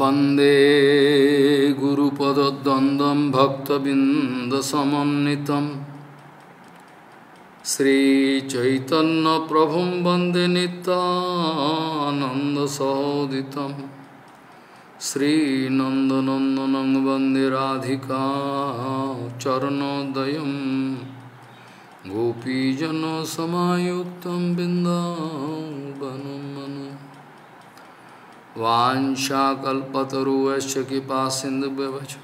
वंदे गुरुपदद्वन्द्वं भक्तबिन्दसमन्वितं श्रीचैतन्यप्रभुं वंदे नितानन्दसहोदितं श्रीनन्दनन्दनं वंदे राधिका चरणोदयं गोपीजनसमायुक्तं बिन्दावनं मनु वाञ्छाकल्पतरुश्च कृपा सिन्धुव्यवच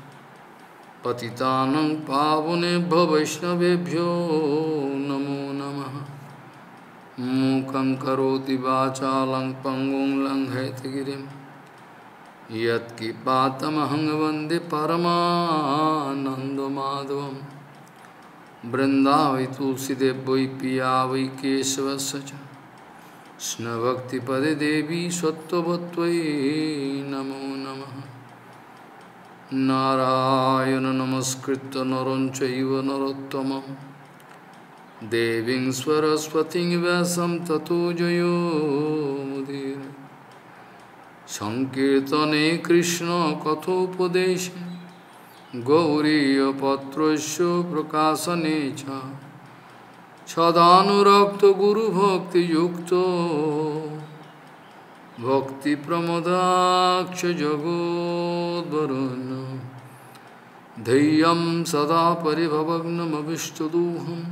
पतितानं पावनेभ्यो वैष्णवेभ्यो नमो नमः। मूकं करोति वाचालं पङ्गुं लङ्घयतगिरिं यत्किपातमहं वंदे परमानन्दमाधवं तुलसीदेव वै पिया वै केशवस्य কৃষ্ণভক্তিপদে দেবী সত্যবত্বয়ী নমো নম। নারায়ণ নমস্কৃত নরঞ্চৈব নরোত্তম দেবী সরস্বতিং ব্যাসম ততো জয়োমুদীর সংকীর্তনে কৃষ্ণ কথোপদেশে। গৌরীপত্র প্রকাশনে ছা সদানুরক্ত গুরু भक्ति যুক্ত ভক্তি প্রমদাক্ষ জগদ্বরণ धैर्यं सदा परिभवग्नमविष्टदूहं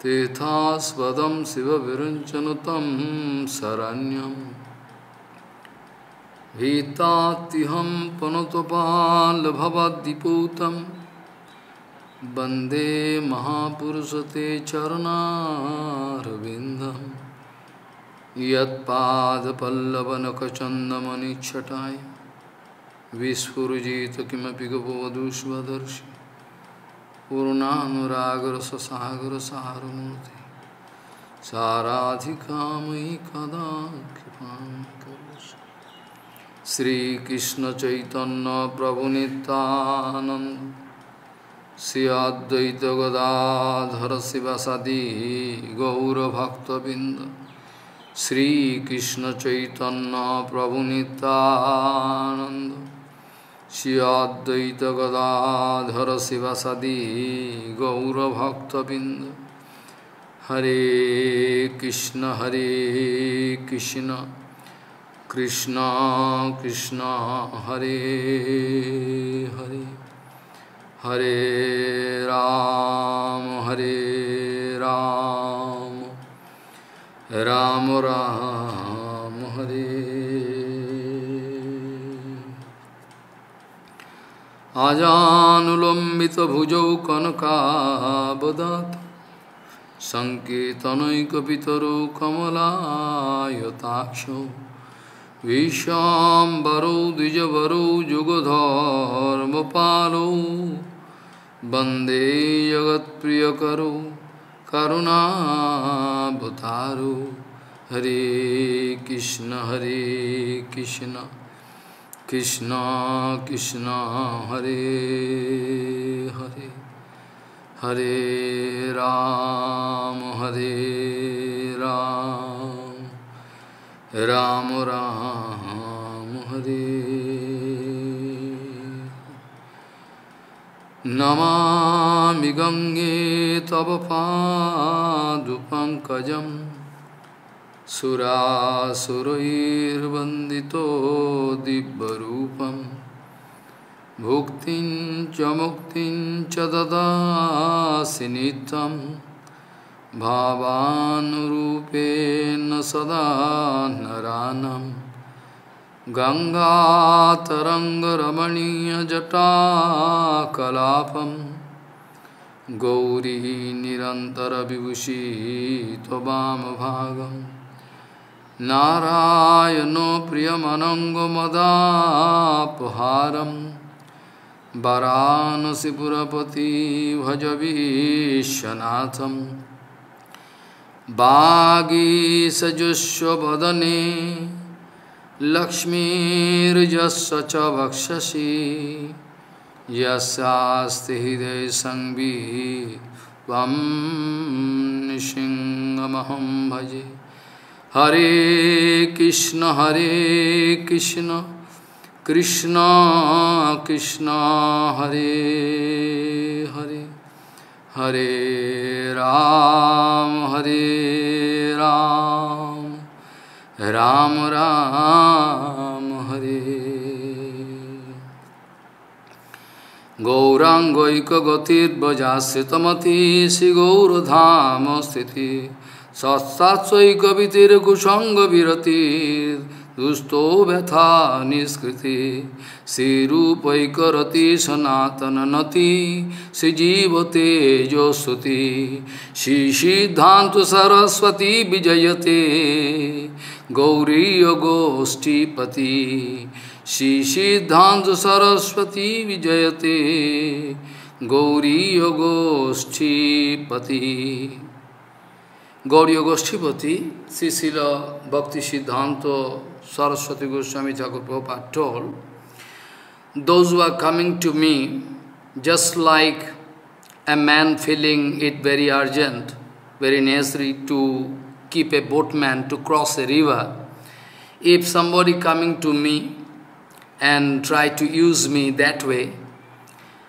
तेथास्पदं शिवविरञ्चन तं शरण्यं भीतात्यहं पनुतपाल्भवद्दिपूतम् वंदे महापुरुषते चरणारविन्दं यत्पादपल्लवनखचन्दमनिच्छटाय विस्फुरजित किमपि गपवधूष्वदर्शि पूर्णानुरागरससागरसारमूर्ति। साराधिकामयि कदा कृपां करोषि श्रीकृष्णचैतन्यप्रभुनितानन्द श्री अद्वैत गदाधर शिवसदी गौरभक्तबिंद श्रीकृष्ण चैतन्य प्रभु नित्यानंद श्री अद्वैत गदाधर शिवसदी गौरभक्तबिंद हरे कृष्ण हरे कृष्ण। कृष्ण कृष्ण, हरे हरे। हरे राम हरे राम राम राम हरे आजानुलंबित भुजौ कनकाबदत संकेतनकर कमलायताक्ष विषाबरौ द्विजरौ जुगधर्म पालौ वंदे जगत्प्रियकरो करुणावतारो हरे कृष्ण हरे कृष्ण कृष्ण कृष्ण, हरे हरे। हरे राम हरे राम। राम राम, हरे। नमामि गङ्गे तव पादुपङ्कजं सुरासुरैर्वन्दितो दिव्यरूपं। भुक्तिं च मुक्तिं च ददासि सदा नरानम्। गङ्गातरङ्गरमणीयजटाकलापं गौरी निरन्तरविभूषी त्ववामभागं नारायणो प्रियमनङ्गमदापहारं। वरानसिपुरपति भज विश्वनाथं। वागीसजुष्वदने लक्ष्मीर्जस्व च भक्षसी यस्यास्ति हृदय संवी तम सिंहमहम भजे। हरे कृष्ण हरे कृष्ण कृष्ण कृष्ण, हरे हरे। हरे राम हरे राम। রাম রাম হরে গৌরাঙ্গৈকগতির্বজাশ্রিতমতি শ্রীগৌরধাম স্থিতি সৎসাৎসৈকবিতির্কুসঙ্গবিরতির দুস্থো ব্যথা নিষ্কৃতি শ্রীরূপৈকরতি সনাতননতি শ্রীজীবতে যোশ্রুতি শ্রী সিদ্ধান্ত সরস্বতী বিজয়তে गौरीयगोष्ठीपति श्रीसिद्धान्त सरस्वती विजयते गौरीयगोष्ठीपति Gauriya Goshtipati, Sisila Bhakti Siddhanta Saraswati Goswami Thakur Prabhupada told, those who are coming to me, just like a man feeling it very urgent, very necessary to keep a boatman to cross a river, if somebody coming to me and try to use me that way,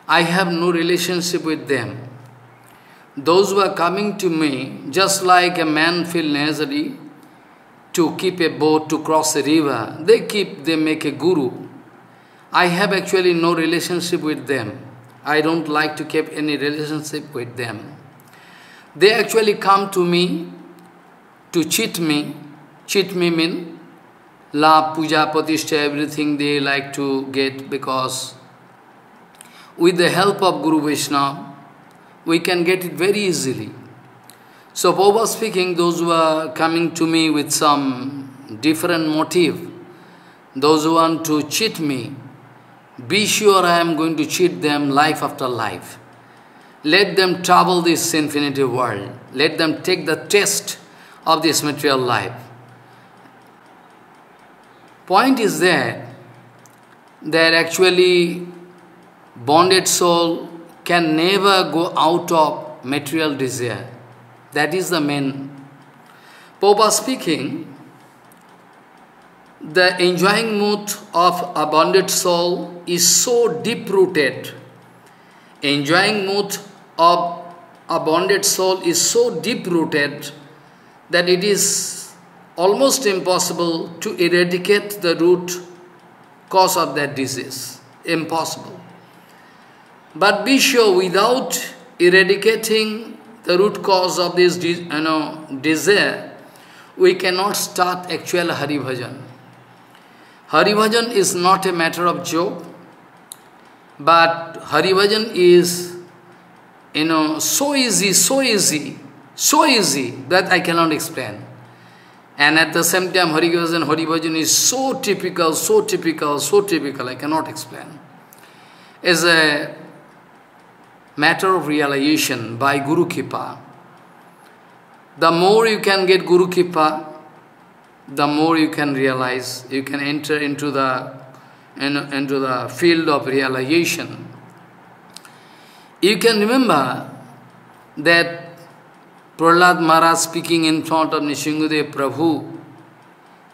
I have no relationship with them. Those who are coming to me, just like a man feel necessary to keep a boat to cross a river, they keep, they make a guru. I have actually no relationship with them. I don't like to keep any relationship with them. They actually come to me to cheat me. Cheat me mean la puja, patishtha, everything they like to get because with the help of Guru Vaishnava, we can get it very easily. So Prabhupada speaking, those who are coming to me with some different motive, those who want to cheat me, be sure I am going to cheat them life after life. Let them travel this infinity world. Let them take the test of this material life. Point is that, that actually bonded soul can never go out of material desire. That is the main. Popa speaking, the enjoying mood of a bonded soul is so deep-rooted. Enjoying mood of a bonded soul is so deep-rooted that it is almost impossible to eradicate the root cause of that disease. Impossible. But be sure, without eradicating the root cause of this you know, desire, we cannot start actual Hari Bhajan. Hari Bhajan is not a matter of joke, but Hari Bhajan is, you know, so easy, so easy, so easy that I cannot explain. And at the same time, Hari Bhajan, Hari Bhajan is so typical, so typical, so typical, I cannot explain. As a matter of realization by Guru Kripa. The more you can get Guru Kripa, the more you can realize, you can enter into the, in, into the field of realization. You can remember that Prahlad Maharaj speaking in front of Nishingadev Prabhu,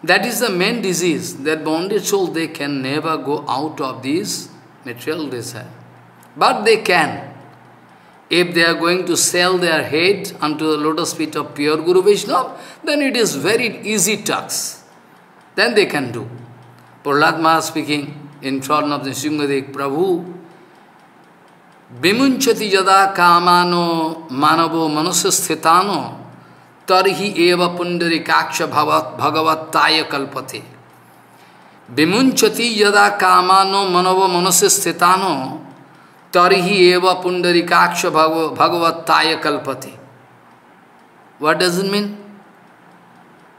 that is the main disease, that bonded soul, they can never go out of this material desire. But they can. If they are going to sell their head unto the lotus feet of pure Guru Vaishnava, then it is very easy task. Then they can do. Prahlad Maharaj speaking in front of the Shingadev Prabhu, Vimunchati jada kamano manavo manasasthitano tarhi eva pundarikaksha bhagavataya kalpate. Vimunchati jada kamano manavo manasasthitano Tarihi eva pundarikaksha bhagavataya kalpati. What does it mean?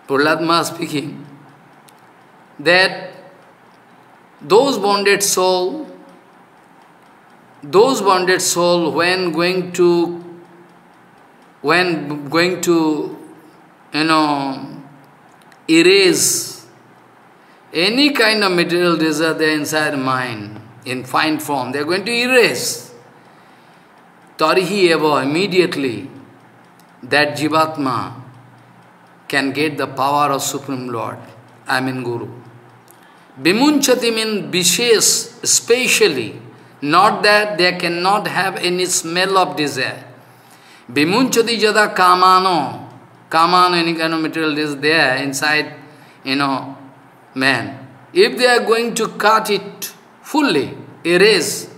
Prahlad speaking that those bonded soul, those bonded soul when going to when going to you know erase any kind of material desire there inside mind in fine form, they are going to erase. Tarihi eva, immediately, that Jivatma can get the power of Supreme Lord, I mean Guru. Vimunchati means vishes, especially, not that they cannot have any smell of desire. Vimunchati jada kamano, kamano, any kind of material is there inside, you know, man. If they are going to cut it fully, erase,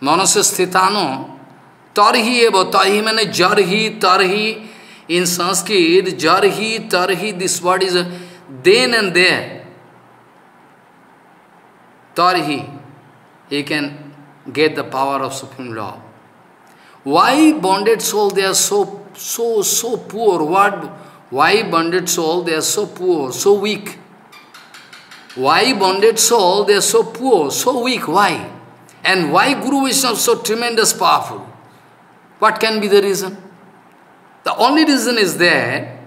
manasasthitano, tarhi eva, tarhi means jarhi, tarhi, in Sanskrit, jarhi, tarhi, this word is then and there. Tarhi, he can get the power of Supreme Law. Why bonded soul, they are so, so, so poor? What? Why bonded soul, they are so poor, so weak? Why bonded soul, they are so poor, so weak? Why? And why Guru Vishnu so tremendous powerful? What can be the reason? The only reason is that,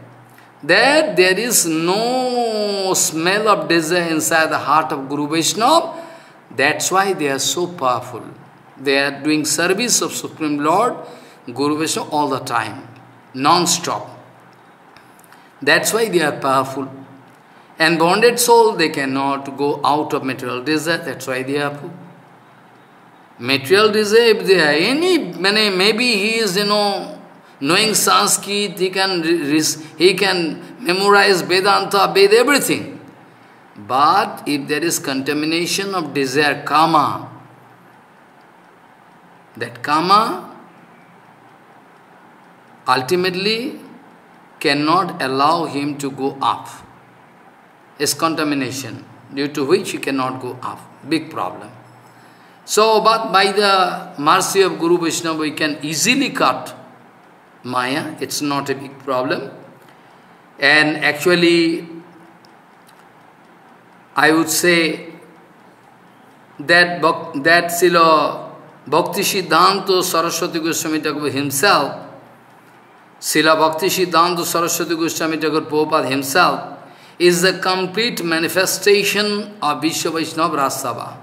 that there is no smell of desire inside the heart of Guru Vaishnava. That's why they are so powerful. They are doing service of Supreme Lord, Guru Vaishnava all the time, non-stop. That's why they are powerful. And bonded soul, they cannot go out of material desire, that's why they are poor. Material desire, if they are any, maybe he is, you know, knowing Sanskrit, he can, he can memorize Vedanta, Ved, everything. But if there is contamination of desire, karma, that karma ultimately cannot allow him to go up. Is contamination, due to which he cannot go up. Big problem. So, but by the mercy of Guru Vishnu, we can easily cut Maya. It's not a big problem. And actually, I would say that that Sila Bhakti Siddhanta Saraswati Goswami Thakur himself, Sila Bhakti Siddhanta Saraswati Goswami Thakur Prabhupada himself, is the complete manifestation of Vishwa Vaishnava Rasava.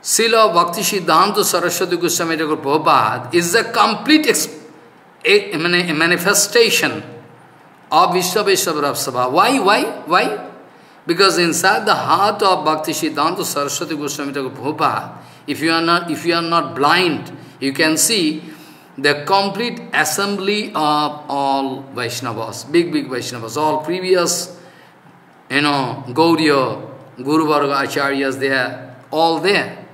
Sila Bhakti Siddhanta Saraswati Goswami Thakur Prabhupada is the complete manifestation of Vishwa Vaishnava Raja Sabha. Why? Why? Why? Because inside the heart of Bhakti Siddhanta Saraswati Goswami Prabhupada, if you are not if you are not blind, you can see the complete assembly of all Vaishnavas, big, big Vaishnavas, all previous, you know, Gaudiya, Guru Varga Acharyas, they are all there.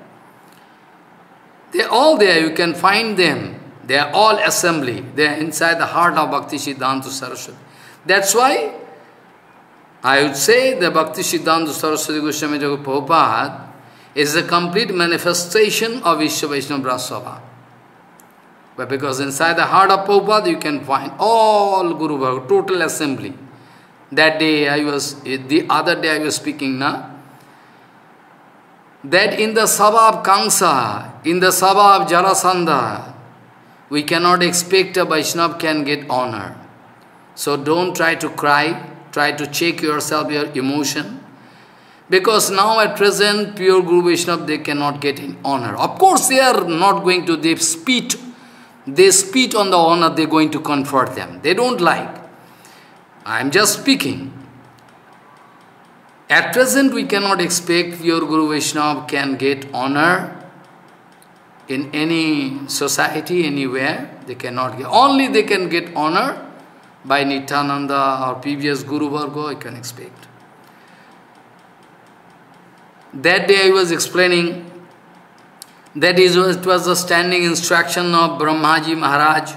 They are all there, you can find them. They are all assembly. They are inside the heart of Bhakti Siddhanta Saraswati. That's why I would say the Bhakti Siddhanta Saraswati Goswami Prabhupada is a complete manifestation of Vishwa Vaishnava Raja Sabha. But because inside the heart of Prabhupada you can find all Guru Bhagavad, total assembly. That day I was, the other day I was speaking now, that in the Sabha of in the Sabha of Jarasandha, we cannot expect a Vaishnava can get honor. So don't try to cry, try to check yourself, your emotion. Because now at present, pure Guru Vaishnava, they cannot get in honor. Of course, they are not going to, they spit, they spit on the honor they're going to confer them. They don't like. I'm just speaking. At present, we cannot expect pure Guru Vaishnava can get honor in any society, anywhere. They cannot get, only they can get honor by Nityananda or previous Guru Varga, I can expect. That day I was explaining that it was the standing instruction of Brahmaji Maharaj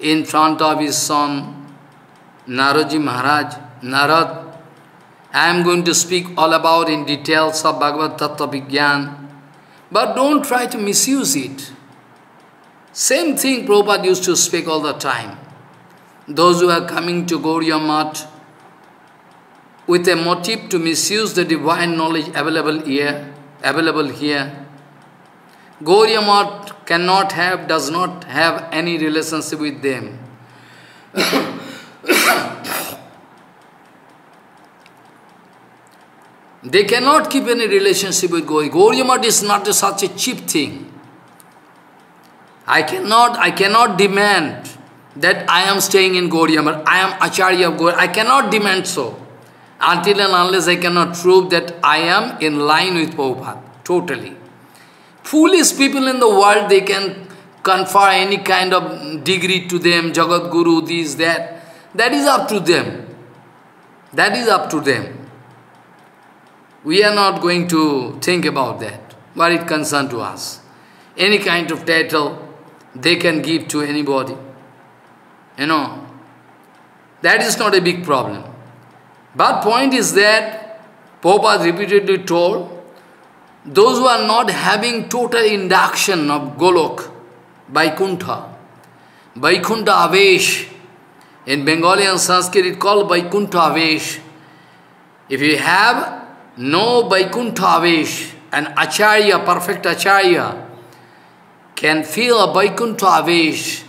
in front of his son Naradji Maharaj, Narad. I am going to speak all about in details of Bhagavad Tattva Vigyan, but don't try to misuse it. Same thing Prabhupada used to speak all the time. Those who are coming to Gauriya Math with a motive to misuse the divine knowledge available here, available here. Gauriya Math cannot have, does not have any relationship with them. they cannot keep any relationship with Gauriya. Gauriya Math is not a, such a cheap thing. I cannot, I cannot demand that I am staying in Gauriya Math, I am Acharya of Gauriya. I cannot demand so. until and unless I cannot prove that I am in line with Prabhupada, totally. Foolish people in the world, they can confer any kind of degree to them, Jagat Guru, this, that. That is up to them. That is up to them. We are not going to think about that, what it concerns to us. Any kind of title they can give to anybody. You know, that is not a big problem. But point is that Prabhupada repeatedly told, those who are not having total induction of Golok, Vaikuntha, Vaikuntha Avesh, in Bengali and Sanskrit it called Vaikuntha Avesh. If you have no Vaikuntha Avesh, an Acharya, perfect Acharya, can feel a Vaikuntha Avesh,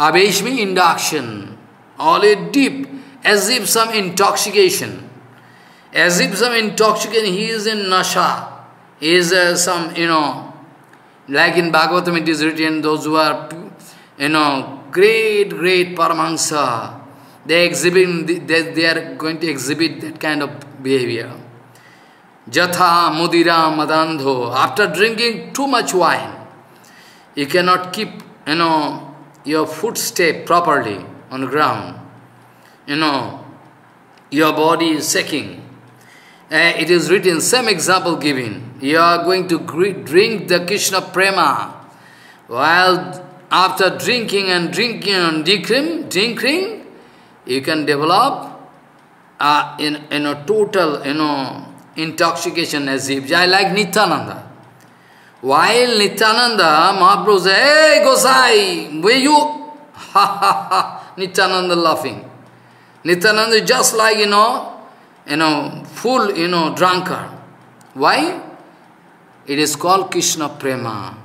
Avesh induction, all it deep, as if some intoxication. As if some intoxication, he is in Nasha. He is uh, some, you know, like in Bhagavatam it is written, those who are, you know, great, great Paramahansa, they exhibit, they, they are going to exhibit that kind of behavior. Jatha mudira madandho. After drinking too much wine, you cannot keep, you know, your footstep properly on the ground. You know, your body is shaking. Uh, it is written, same example given. You are going to drink the Krishna Prema. While after drinking and drinking and drinking, drinking you can develop uh, in, in a total, you know, intoxication as if, I like Nityananda. While Nityananda, Mahaprabhu said, Hey Gosai, where you? Ha ha ha, Nityananda laughing. Nityananda is just like, you know, you know, full, you know, drunkard. Why? It is called Krishna Prema.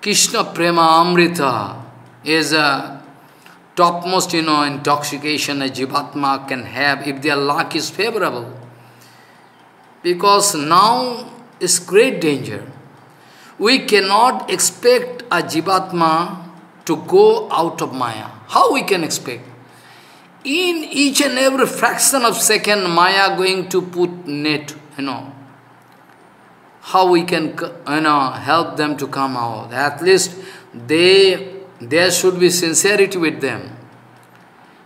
Krishna Prema Amrita is a topmost, you know, intoxication a Jivatma can have if their luck is favorable. Because now is great danger. We cannot expect a Jivatma to go out of Maya. How we can expect? In each and every fraction of second, Maya going to put net, you know. How we can, you know, help them to come out. At least they, there should be sincerity with them.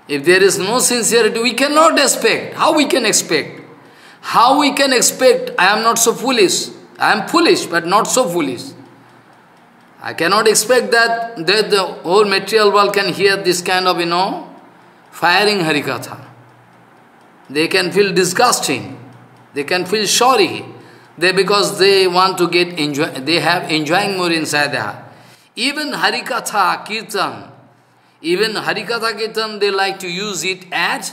If there is no sincerity, we cannot expect. How we can expect? How we can expect, I am not so foolish. I am foolish, but not so foolish. I cannot expect that, that the whole material world can hear this kind of, you know, firing Harikatha. They can feel disgusting. They can feel sorry. They because they want to get enjoy they have enjoying more inside there. Even Harikatha, Kirtan, even Harikatha Kirtan, they like to use it at,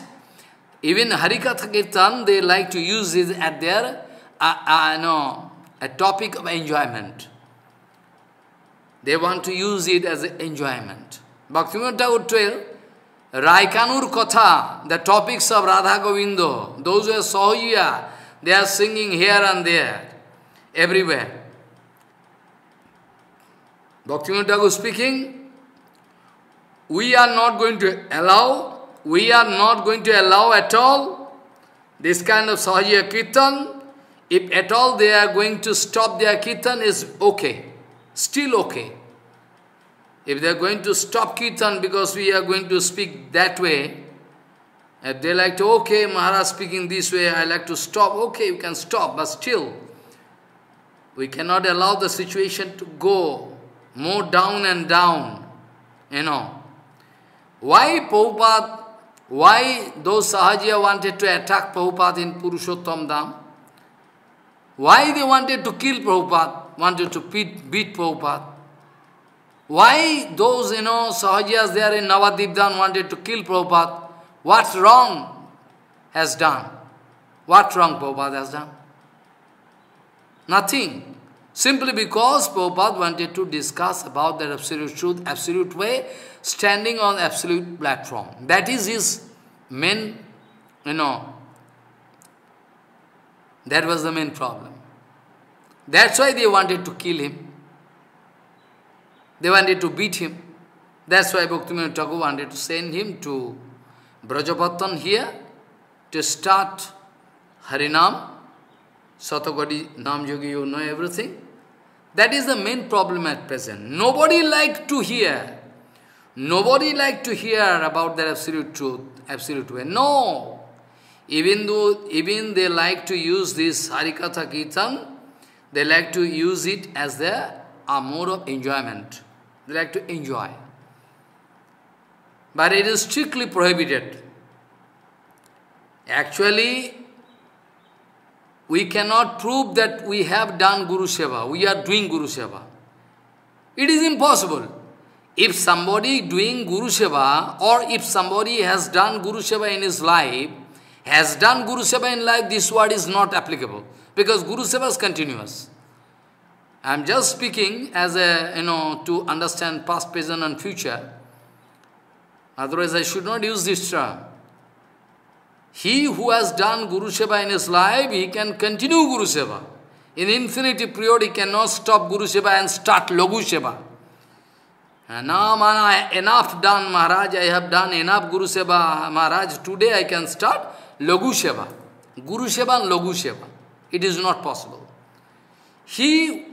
even Harikatha Kirtan, they like to use it at their, uh, uh, no, a topic of enjoyment. They want to use it as enjoyment. Bhaktivinoda would tell, Raikanur Katha, the topics of Radha Govindo, those who are Sahoya, they are singing here and there, everywhere. Bhaktivinoda speaking, we are not going to allow, we are not going to allow at all this kind of Sahajiya Kirtan if at all they are going to stop their kirtan, is okay. Still okay. If they are going to stop kirtan because we are going to speak that way, if they like to, okay, Maharaj speaking this way, I like to stop, okay, you can stop, but still, we cannot allow the situation to go more down and down, you know. Why Prabhupada, why those Sahajiya wanted to attack Prabhupada in Purushottam Dham? Why they wanted to kill Prabhupada, wanted to beat, beat Prabhupada? Why those, you know, Sahajiyas there in Navadwip Dham wanted to kill Prabhupada? What wrong has done? What wrong Prabhupada has done? Nothing. Simply because Prabhupada wanted to discuss about that absolute truth, absolute way, standing on absolute platform. That is his main, you know, that was the main problem. That's why they wanted to kill him. They wanted to beat him. That's why Bhaktivinoda Thakur wanted to send him to Brajapattan here, to start Harinam, Satagadi Nam Yogi, you know everything. That is the main problem at present. Nobody like to hear. Nobody like to hear about the absolute truth, absolute way. No. Even though, even they like to use this Harikatha Kirtan, they like to use it as their a mode of enjoyment. They like to enjoy. But it is strictly prohibited. Actually, we cannot prove that we have done Guru Seva, we are doing Guru Seva. It is impossible. If somebody doing Guru Seva, or if somebody has done Guru Seva in his life, has done Guru Seva in life, this word is not applicable. Because Guru Seva is continuous. I am just speaking as a, you know, to understand past, present and future. Otherwise I should not use this term. He who has done Guru Seva in his life, he can continue Guru Seva. In infinity period, he cannot stop Guru Seva and start Lagu Seva. Now, man, enough done, Maharaj, I have done enough Guru Seva. Maharaj, today I can start Lagu Seva. Guru Seva and Lagu Seva. It is not possible. He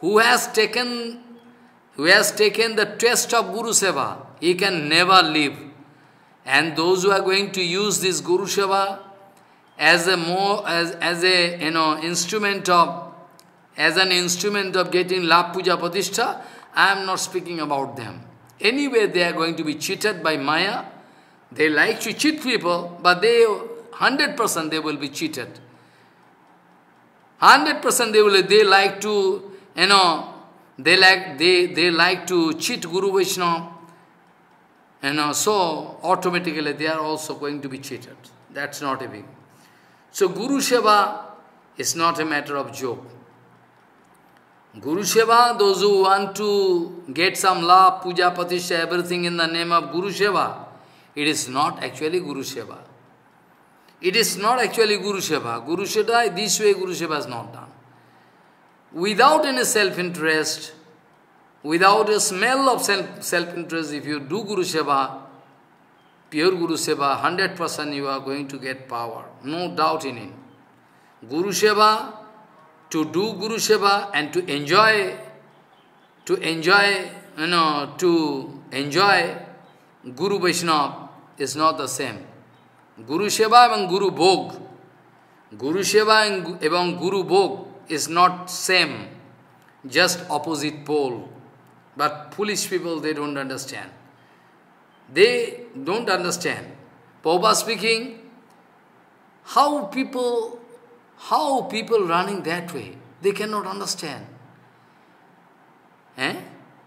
who has taken who has taken the test of Guru Seva, he can never leave and those who are going to use this Guru Seva as a more as, as a you know instrument of as an instrument of getting La Puja Patishtha, I am not speaking about them. Anyway, they are going to be cheated by Maya. They like to cheat people, but they 100% they will be cheated. 100% they will they like to, you know, they like they they like to cheat Guru Vaishnava you know, so automatically they are also going to be cheated. That's not a big. So Guru Seva is not a matter of joke. Guru Seva, those who want to get some love, puja, patisha, everything in the name of Guru Seva, it is not actually Guru Seva. It is not actually Guru Seva. Guru Seva, this way Guru Seva is not done. Without any self-interest, without a smell of self-interest, if you do Guru Seva, pure Guru Seva, 100% you are going to get power. No doubt in it. Guru Seva, to do Guru Seva and to enjoy, to enjoy, you know, to enjoy Guru Vaishnava is not the same. Guru Seva and Guru Bhog, Guru Seva and Guru Bhog is not same, just opposite pole. But foolish people, they don't understand. They don't understand. Prabhupada speaking, how people, how people running that way, they cannot understand. Eh?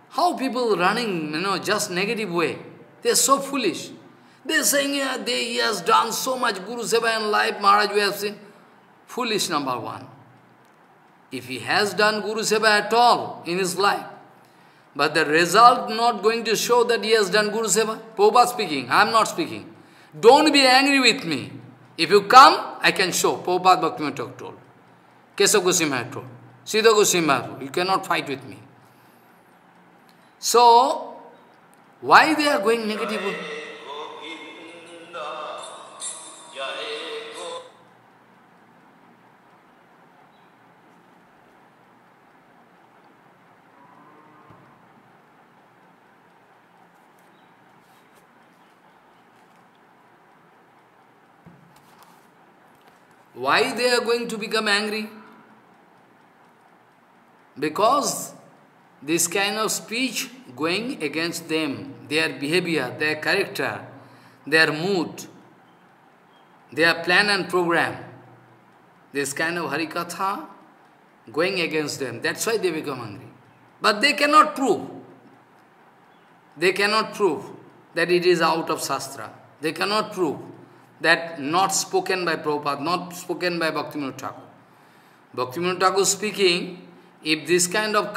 How people running, you know, just negative way. They are so foolish. They saying, yeah, they, he has done so much Guru Seva in life, Maharaj, we have seen. Foolish number one. If he has done Guru Seva at all in his life, but the result not going to show that he has done Guru Seva. Prabhupada speaking, I am not speaking. Don't be angry with me. If you come, I can show. Prabhupada Bhaktivinoda told. Kesava Goswami told. Siddha Goswami you cannot fight with me. So, why they are going negative? Why they are going to become angry? Because this kind of speech going against them, their behavior, their character, their mood, their plan and program, this kind of harikatha going against them. That's why they become angry. But they cannot prove. They cannot prove that it is out of Shastra. They cannot prove that not spoken by Prabhupada, not spoken by Bhaktivinoda Thakur. Bhaktivinoda Thakur speaking, if this kind of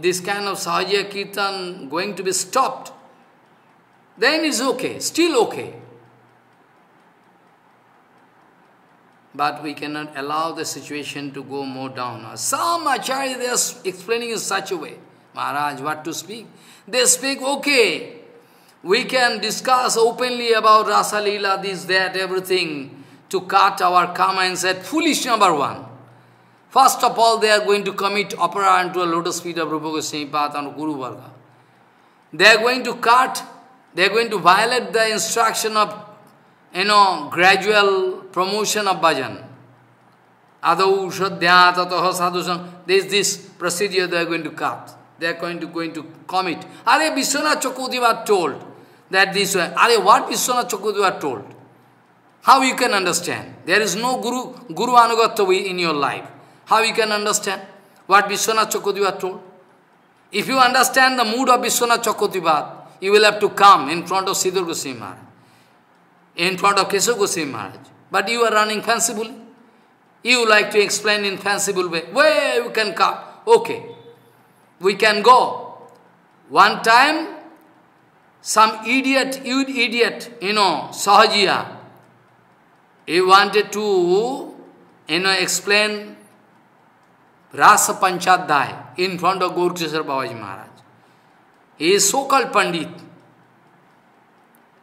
this kind of Sahaja Kirtan going to be stopped, then it's okay, still okay. But we cannot allow the situation to go more down. Some Acharya, they are explaining in such a way. Maharaj, what to speak? They speak, okay, we can discuss openly about Rasa Leela, this, that, everything, to cut our and said, foolish number one. First of all, they are going to commit opera unto a lotus feet of Rupa Goswami Path and Guru Varga. They are going to cut, they are going to violate the instruction of, you know, gradual promotion of bhajan. Adau Shadhya Tataha Sadhusam. This this procedure they are going to cut. They are going to going to commit. Are Vishwanath Chakravarti told that this way. Are what Vishwanath Chakravarti told? How you can understand? There is no Guru, Guru Anugatya in your life. How you can understand what Vishwanath Chakravarti told? If you understand the mood of Vishwanath Chakravarti, you will have to come in front of Siddhar Goswami Maharaj, in front of Keshav Goswami Maharaj. But you are running fancifully. You like to explain in fanciful way. Where you can come? Okay. We can go. One time, some idiot, you idiot, you know, Sahajiya, he wanted to, you know, explain Rasa Panchadhyay in front of Gaurkishor Babaji Maharaj. He is so-called Pandit.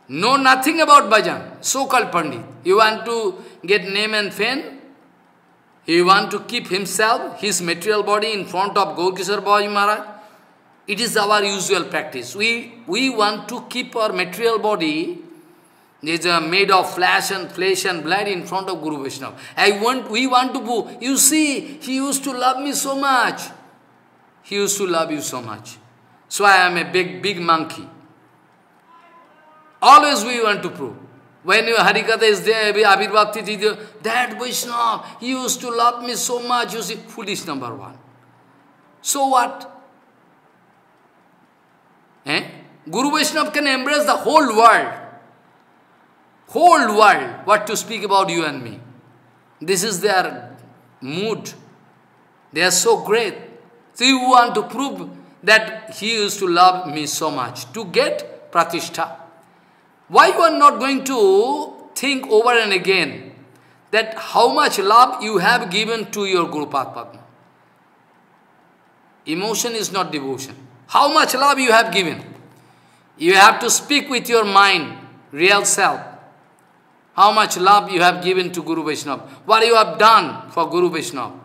Know nothing about bhajan, so-called Pandit. You want to get name and fame? He want to keep himself, his material body in front of Gaurkishor Babaji Maharaj. It is our usual practice. We, we want to keep our material body is uh, made of flesh and flesh and blood in front of Guru Vishnu. I want, we want to go. You see, he used to love me so much. He used to love you so much. So I am a big, big monkey. Always we want to prove. When your Harikatha is there, Abhirbhav Tithi, that Vaishnava, he used to love me so much, you see, foolish number one. So what? Eh? Guru Vaishnava can embrace the whole world. Whole world, what to speak about you and me. This is their mood. They are so great. So you want to prove that he used to love me so much. To get pratishtha. Why you are not going to think over and again that how much love you have given to your Guru Padma? Emotion is not devotion. How much love you have given? You have to speak with your mind, real self. How much love you have given to Guru Vaishnava. What you have done for Guru Vaishnava.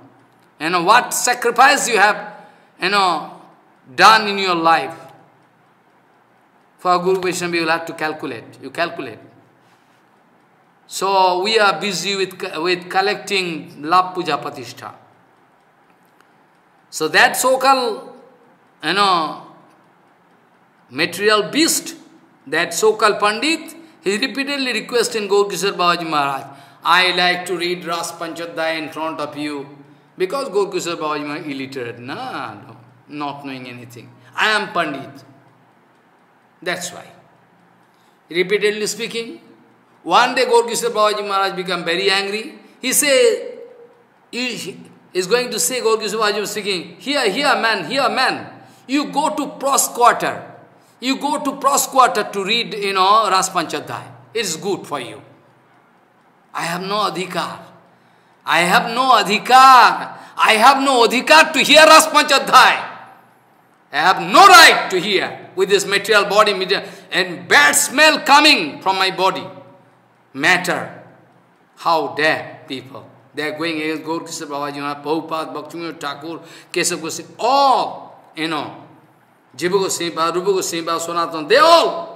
You know, what sacrifice you have, you know, done in your life. For Guru Vaishnava, you will have to calculate. You calculate. So we are busy with, with collecting love puja patishtha. So that so-called, you know, material beast, that so-called Pandit, he repeatedly requested Gaurkishor Babaji Maharaj, I like to read Ras Panchadhyaya in front of you. Because Gaurkishor Babaji Maharaj illiterate, nah, no, not knowing anything. I am Pandit. That's why. Repeatedly speaking, one day Gaurkishor Babaji Maharaj became very angry. He said, he is going to say, Gaurkishor Babaji speaking, here, here man, here man, you go to pros quarter. You go to pros quarter to read, you know, Ras Panchadhyay. It's good for you. I have no adhikar. I have no adhikar. I have no adhikar to hear Ras Panchadhyay. I have no right to hear with this material body and bad smell coming from my body. Matter. How dare people. They are going against Gaur Krishna Babaji, Prabhupada, Bhaktivinoda Thakur, Keshav Goswami, all, you know, Jiva Goswami, Rupa Goswami, Sanatana, they all.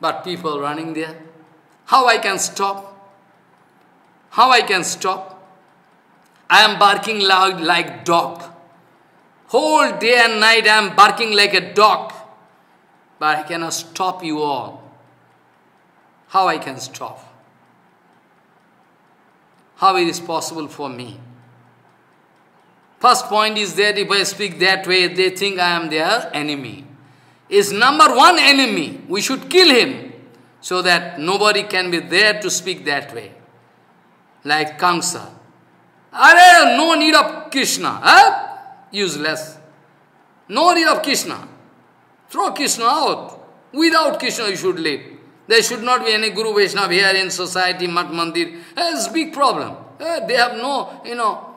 But people running there, how I can stop? How I can stop? I am barking loud like dog. Whole day and night I am barking like a dog. But I cannot stop you all. How I can stop? How it is possible for me? First point is that if I speak that way, they think I am their enemy. Is number one enemy. We should kill him so that nobody can be there to speak that way. Like Kamsa. Are no need of Krishna. Huh? Useless. No need of Krishna. Throw Krishna out. Without Krishna you should live. There should not be any Guru Vaishnava here in society, Mat Mandir. It's big problem. Eh, they have no, you know,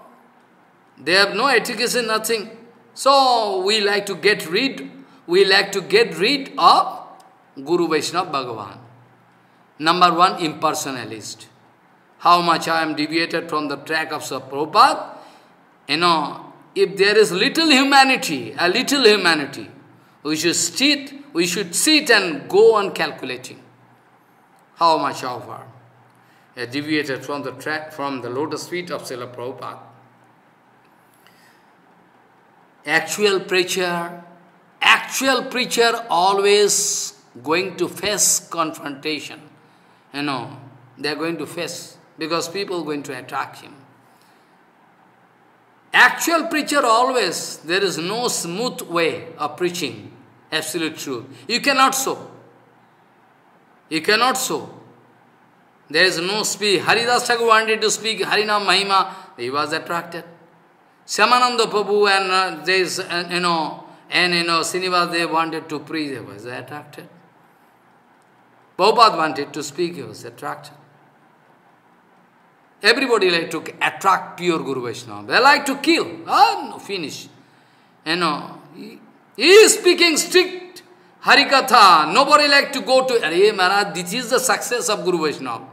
they have no education, nothing. So we like to get rid, we like to get rid of Guru Vaishnava Bhagavan. number one, impersonalist. How much I am deviated from the track of Sri Prabhupada, you know, if there is little humanity, a little humanity, we should sit, we should sit and go on calculating how much over uh, deviated from the track, from the lotus feet of Srila Prabhupada. Actual preacher, actual preacher always going to face confrontation. You know, they are going to face, because people are going to attack him. Actual preacher always, there is no smooth way of preaching absolute truth. You cannot so. You cannot so. There is no speak. Haridas Thakur wanted to speak Harinam Mahima, he was attracted. Shyamananda Prabhu and uh, there is, uh, you know, and you know, Srinivas, they wanted to preach, he was attracted. Prabhupada wanted to speak, he was attracted. Everybody like to attract pure Guru Vaishnava. They like to kill. Ah, no, finish. You know, he, he is speaking strict Harikatha. Nobody like to go to, Hey Maharaj, this is the success of Guru Vaishnava.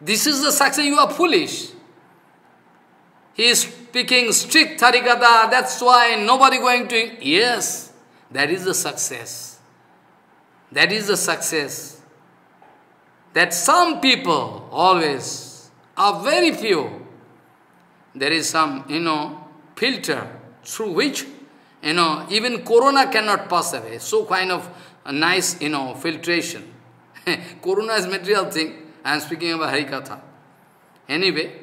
This is the success, you are foolish. He is speaking strict Harikatha, that's why nobody going to... Yes, that is the success. That is the success. That some people always are very few. There is some, you know, filter through which, you know, even corona cannot pass away. So kind of a nice, you know, filtration. corona is material thing. I am speaking about Harikatha. Anyway,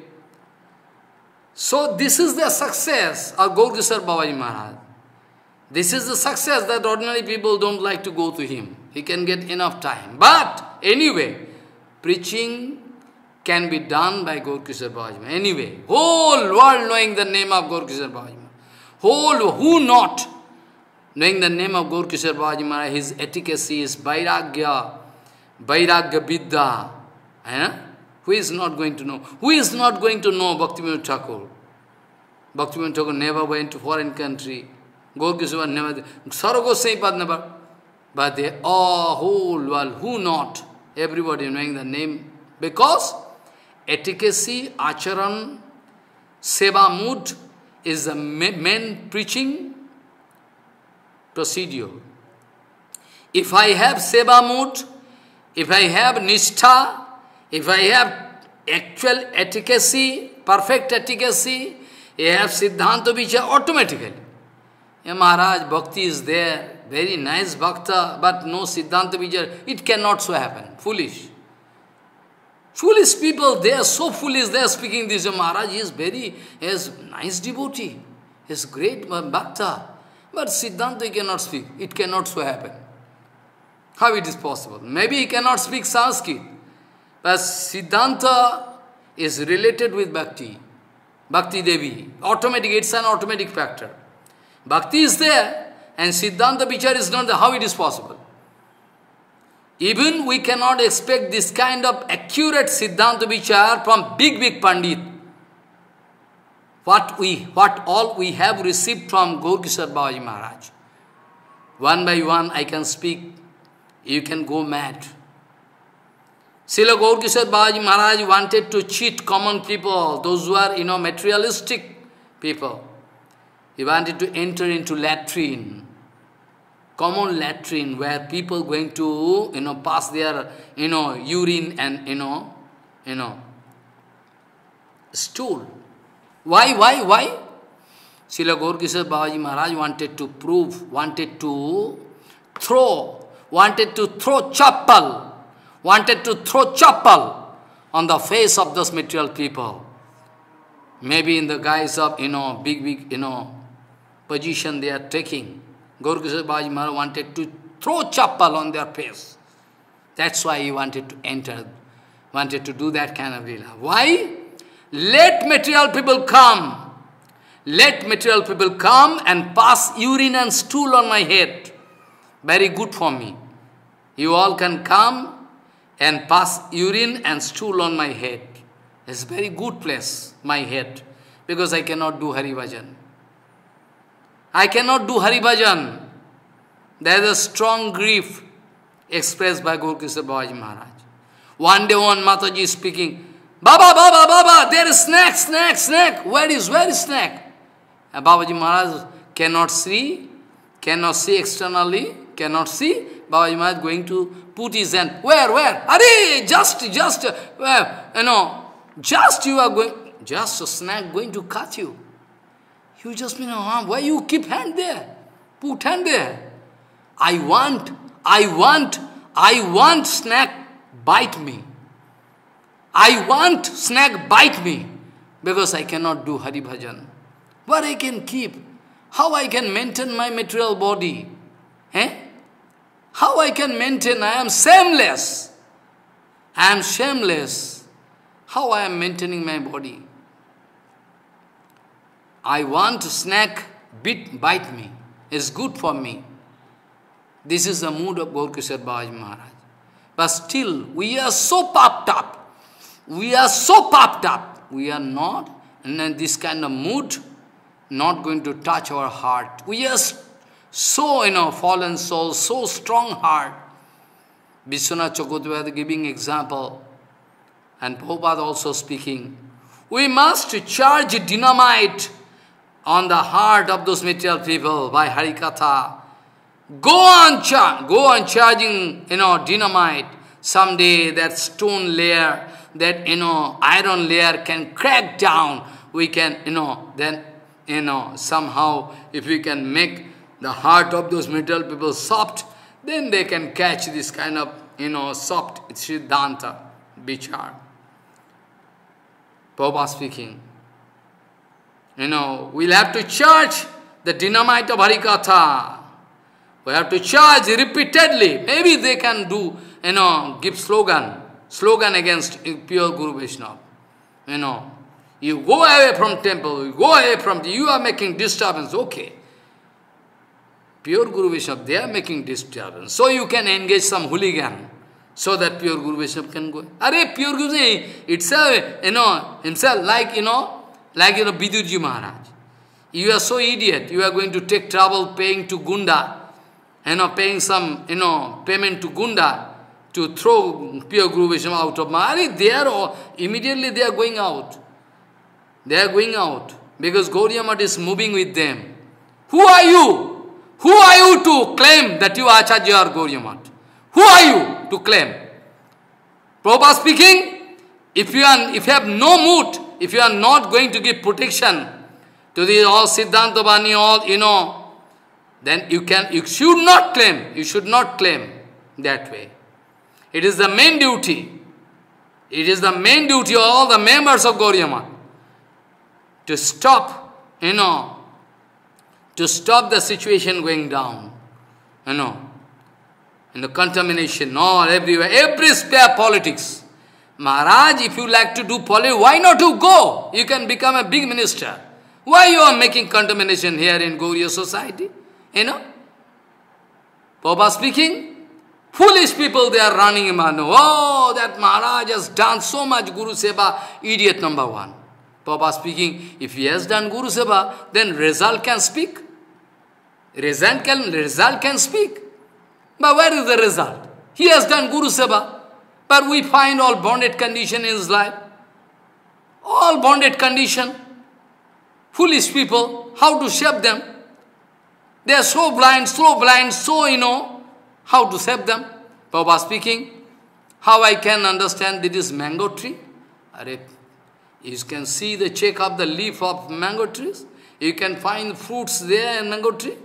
so this is the success of Gaurkishore Babaji Maharaj. This is the success that ordinary people don't like to go to him. He can get enough time. But anyway, preaching can be done by Gaurkishore Babaji Anyway, whole world knowing the name of Gaurkishore Babaji Whole, who not? Knowing the name of Gaurkishore Babaji Maharaj, his efficacy, his Vairagya, Vairagya Vidya, Eh? Who is not going to know? Who is not going to know Bhaktivinoda Thakur? Bhaktivinoda Thakur never went to foreign country. Gaurkishore never, Saragosai Pad never. But they all, whole world, who not? Everybody knowing the name. Because efficacy, acharan, seva mood is the main preaching procedure. If I have seva mood, if I have nishtha, if I have actual efficacy, perfect efficacy, I have Siddhanta Vichar automatically. Yeah, Maharaj, bhakti is there, very nice bhakta, but no Siddhanta Vichar, it cannot so happen. Foolish. Foolish people, they are so foolish, they are speaking this. Maharaj is very, he is nice devotee, he is great bhakta. But Siddhanta cannot speak, it cannot so happen. How it is possible? Maybe he cannot speak Sanskrit. But Siddhanta is related with Bhakti. Bhakti Devi. Automatic, it's an automatic factor. Bhakti is there and Siddhanta Vichar is not there. How it is possible? Even we cannot expect this kind of accurate Siddhanta Vichar from big, big Pandit. What we, what all we have received from Gaurkishore Babaji Maharaj. One by one I can speak, you can go mad. Srila Gaurkishore Babaji Maharaj wanted to cheat common people, those who are, you know, materialistic people. He wanted to enter into latrine, common latrine, where people going to, you know, pass their, you know, urine and, you know, you know, stool. Why, why, why? Srila Gaurkishore Babaji Maharaj wanted to prove, wanted to throw, wanted to throw chappal wanted to throw chappal on the face of those material people. Maybe in the guise of, you know, big, big, you know, position they are taking. Gaurkishore Babaji Maharaj wanted to throw chappal on their face. That's why he wanted to enter, wanted to do that kind of lila. Why? Let material people come. Let material people come and pass urine and stool on my head. Very good for me. You all can come and pass urine and stool on my head. It's very good place, my head, because I cannot do Hari Bhajan. I cannot do Hari Bhajan. There is a strong grief expressed by Gaurkishore Babaji Maharaj. One day one Mataji is speaking, Baba, Baba, Baba, there is snake, snake, snake. Where is, where is snake? And Babaji Maharaj cannot see, cannot see externally, cannot see. Babaji Maharaj going to put his hand, where, where? Are, just, just, uh, you know, just you are going, just a snake going to cut you. You just mean, oh, why you keep hand there? Put hand there. I want, I want, I want snake bite me. I want snake bite me because I cannot do Hari Bhajan. What I can keep? How I can maintain my material body? Eh? How I can maintain? I am shameless. I am shameless. How I am maintaining my body? I want snake bit bite me. It's good for me. This is the mood of Gaurkishore Baj Maharaj. But still, we are so puffed up. We are so puffed up. We are not in this kind of mood, not going to touch our heart. We are so, you know, fallen soul, so strong heart. Vishwanath Chakravarti giving example, and Prabhupada also speaking. We must charge dynamite on the heart of those material people by Harikatha. Go on, go on charging, you know, dynamite. Someday that stone layer, that, you know, iron layer can crack down. We can, you know, then, you know, somehow, if we can make the heart of those material people soft, then they can catch this kind of, you know, soft Siddhanta, Bichar. Prabhupada speaking. You know, we'll have to charge the dynamite of Harikatha. We have to charge repeatedly. Maybe they can do, you know, give slogan, slogan against pure Guru Vaishnava. You know, you go away from temple, you go away from, you are making disturbance, okay. Pure Guru Vaishnava, they are making disturbance. So you can engage some hooligan, so that pure Guru Vaishnava can go. Are pure Guru itself, you know, himself, like, you know, like, you know, Vidurji Maharaj. You are so idiot, you are going to take trouble paying to Gunda, you know, paying some, you know, payment to Gunda to throw pure Guru Vaishnava out of Mahari, they are all, immediately they are going out. They are going out because Gauriya is moving with them. Who are you? Who are you to claim that you are Acharya or Gauriya Who are you to claim? Prabhupada speaking, if you, are, if you have no mood, if you are not going to give protection to the all Siddhanta Bani, all, you know, then you can, you should not claim, you should not claim that way. It is the main duty. It is the main duty of all the members of Gauriya to stop, you know, to stop the situation going down, you know, in the contamination, all everywhere, every spare politics. Maharaj, if you like to do politics, why not to go? You can become a big minister. Why you are making contamination here in Gauriya society? You know? Papa speaking, foolish people, they are running in Manu. Oh, that Maharaj has done so much Guru Seva, idiot number one. Papa speaking, if he has done Guru Seva, then result can speak. Result can, result can speak. But where is the result? He has done Guru Seva, but we find all bonded condition in his life. All bonded condition. Foolish people, how to shape them? They are so blind, so blind, so, you know, how to save them. Baba speaking, how I can understand this mango tree? Are, You can see the check of the leaf of mango trees. You can find fruits there in mango tree.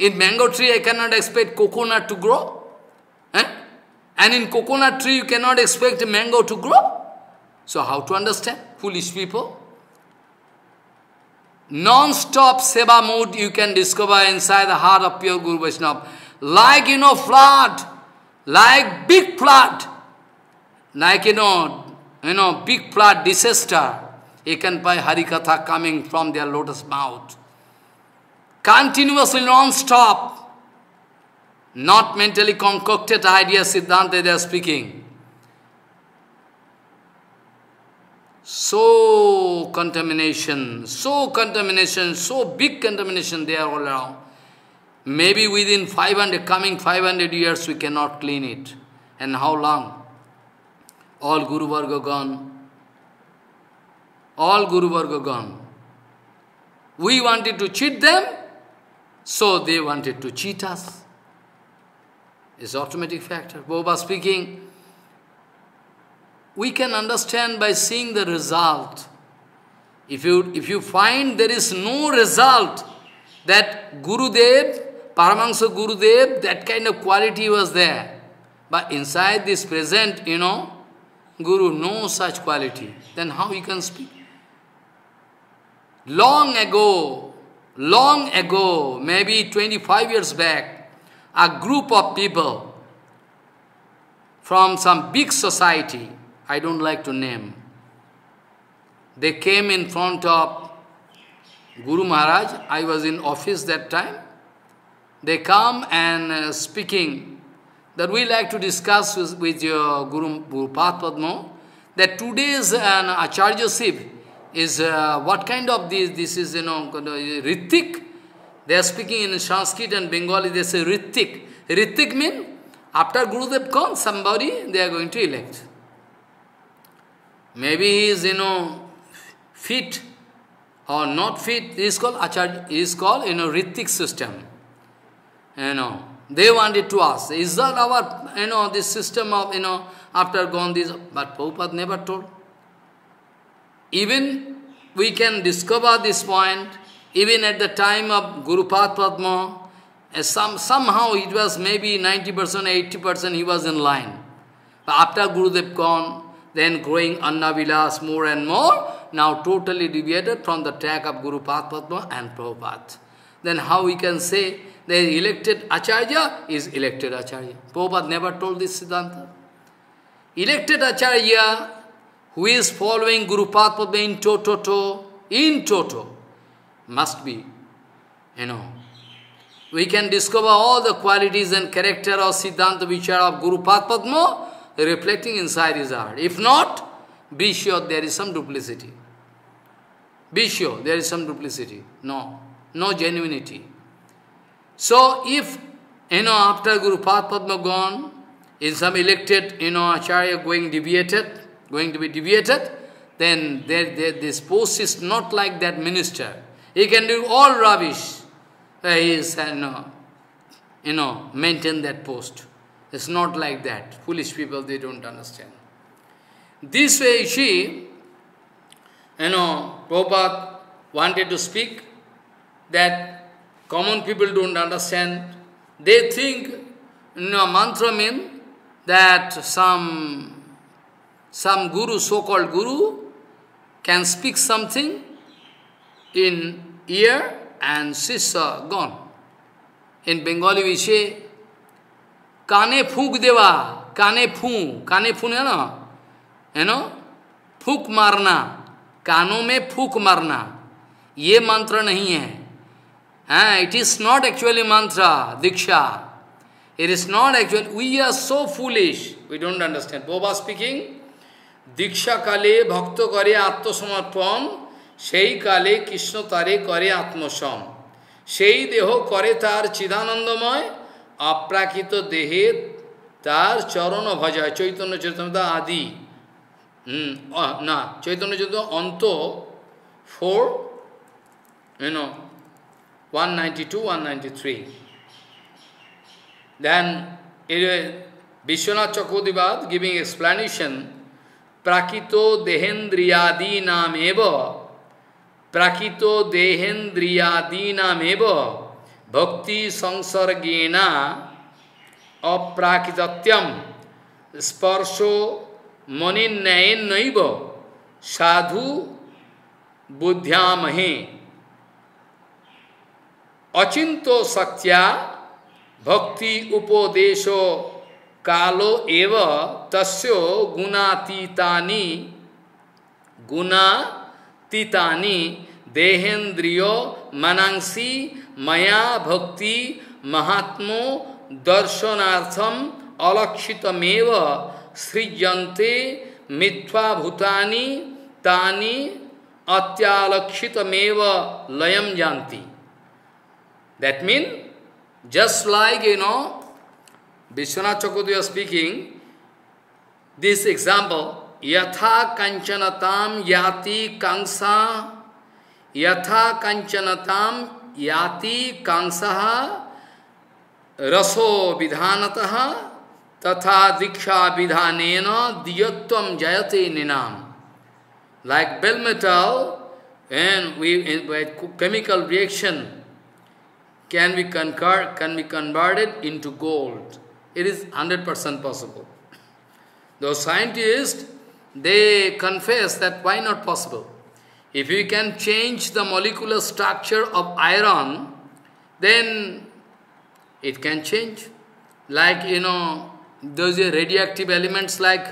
In mango tree, I cannot expect coconut to grow. Eh? And in coconut tree, you cannot expect mango to grow. So how to understand? Foolish people. Non-stop seva mood you can discover inside the heart of pure Guru Vaishnava. Like, you know, flood, like big flood, like, you know, you know, big flood, disaster, you can buy Harikatha coming from their lotus mouth. Continuously, non-stop, not mentally concocted ideas, Siddhanta they are speaking. So contamination, so contamination, so big contamination they are all around. Maybe within 500, coming 500 years we cannot clean it. And how long? all Guru Varga gone. All Guru Varga gone. We wanted to cheat them, so they wanted to cheat us. It's automatic factor. Baba speaking, we can understand by seeing the result. If you, if you find there is no result, that Gurudev, Paramahansa Gurudev, that kind of quality was there. But inside this present, you know, Guru, no such quality. Then how you can speak? Long ago, long ago, maybe 25 years back, a group of people from some big society, I don't like to name, they came in front of Guru Maharaj. I was in office that time. They come and uh, speaking that we like to discuss with, with your Guru, Guru Padma that today's an Acharya Shiv is uh, what kind of this, this is, you know, Ritik. They are speaking in Sanskrit and Bengali, they say Ritik. Ritik means after Gurudev comes, somebody they are going to elect. Maybe he is, you know, fit or not fit, this is called Acharya, is called, you know, Ritik system. You know, they wanted to ask, is that our, you know, this system of, you know, after gone this, but Prabhupada never told. Even we can discover this point, even at the time of Guru Padma, some, somehow it was maybe 90%, 80% he was in line. But after Gurudev gone, then growing Annavilas more and more, now totally deviated from the track of Guru Padma and Prabhupada. Then how we can say the elected Acharya is elected Acharya? Prabhupada never told this Siddhanta. Elected Acharya who is following Guru Padma in toto, in toto, must be, you know. We can discover all the qualities and character of Siddhanta Vichara of Guru Padma reflecting inside his heart. If not, be sure there is some duplicity. Be sure there is some duplicity. No, no genuinity. So if, you know, after Guru Padma gone, in some elected, you know, Acharya going deviated, going to be deviated, then this post is not like that minister. He can do all rubbish. Uh, he is, uh, you know, you know, maintain that post. It's not like that. Foolish people, they don't understand. This way, she, you know, Prabhupada wanted to speak that common people don't understand. They think, you know, mantra means that some some guru, so-called guru, can speak something in ear and sissa gone. In Bengali we say, kane phuk deva, kane phu, kane phu है ना, you know, फूक मारना, कानों में फूक मारना, ये मंत्र नहीं है. हाँ, it is not actually mantra, diksha. It is not actually, we are so foolish, we don't understand. Boba speaking, দীক্ষা কালে ভক্ত করে আত্মসমর্পণ, সেই কালে কৃষ্ণ তারে করে আত্মসম। সেই দেহ করে তার চিদানন্দময় অপ্রাকৃত দেহে তার চরণ ভজায় চৈতন্য চেতনতা আদি। না, চৈতন্য চেতন অন্ত four you know one ninety two one ninety three then Vishwanath চক্রবর্তীবাদ giving explanation प्राकितो देहेन्द्रियादी नामेव प्राकितो देहेन्द्रियादी नामेव भक्ति संसर्गेणा अप्राकृतत्यम स्पर्शो मणिन्यायन साधु बुद्ध्यामहे। अचिंतो सत्या भक्ति उपदेशो कालो एव तस्यो गुणातीतानि गुणातीतानि, देहेन्द्रियो मनांसी, मया भक्ति महात्मो दर्शनार्थम अलक्षितमेव सृजन्ते मिथ्वाभूतानि तानि अत्यालक्षितमेव लयम जानती that mean just like you know Vishwanath was speaking, this example, yatha kanchanatam yati kangsa, yatha kanchanatam yati kangsaha raso vidhanataha tatha diksha vidhanena diyatvam jayate ninam. Like bell metal, and we, in, by chemical reaction, can be, concur, can be converted into gold. It is 100% possible. Those scientists, they confess that why not possible? If we can change the molecular structure of iron, then it can change. Like, you know, those radioactive elements like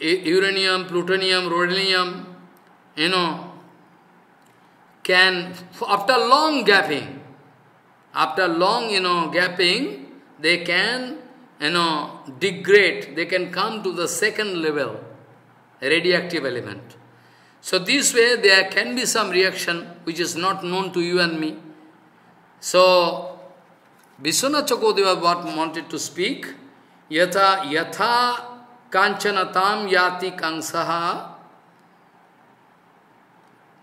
uranium, plutonium, rhodium, you know, can, after long gapping, after long, you know, gapping, they can, you know, degrade, they can come to the second level, radioactive element. So this way there can be some reaction which is not known to you and me. So, Vishwanath Chakodeva what wanted to speak, yatha yatha kanchanatam yati kansaha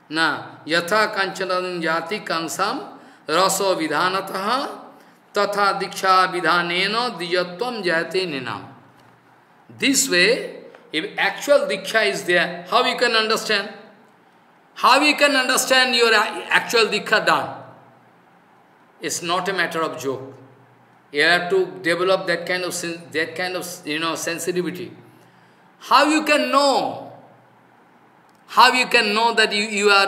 na yatha kanchanatam yati kansam raso vidhanataha तथा दीक्षा विधान द्विजत्व जयते निनाम। This way if actual diksha is there how you can understand how you can understand your actual diksha दान? It's not a matter of joke you have to develop that kind of that kind of you know sensitivity how you can know how you can know that you are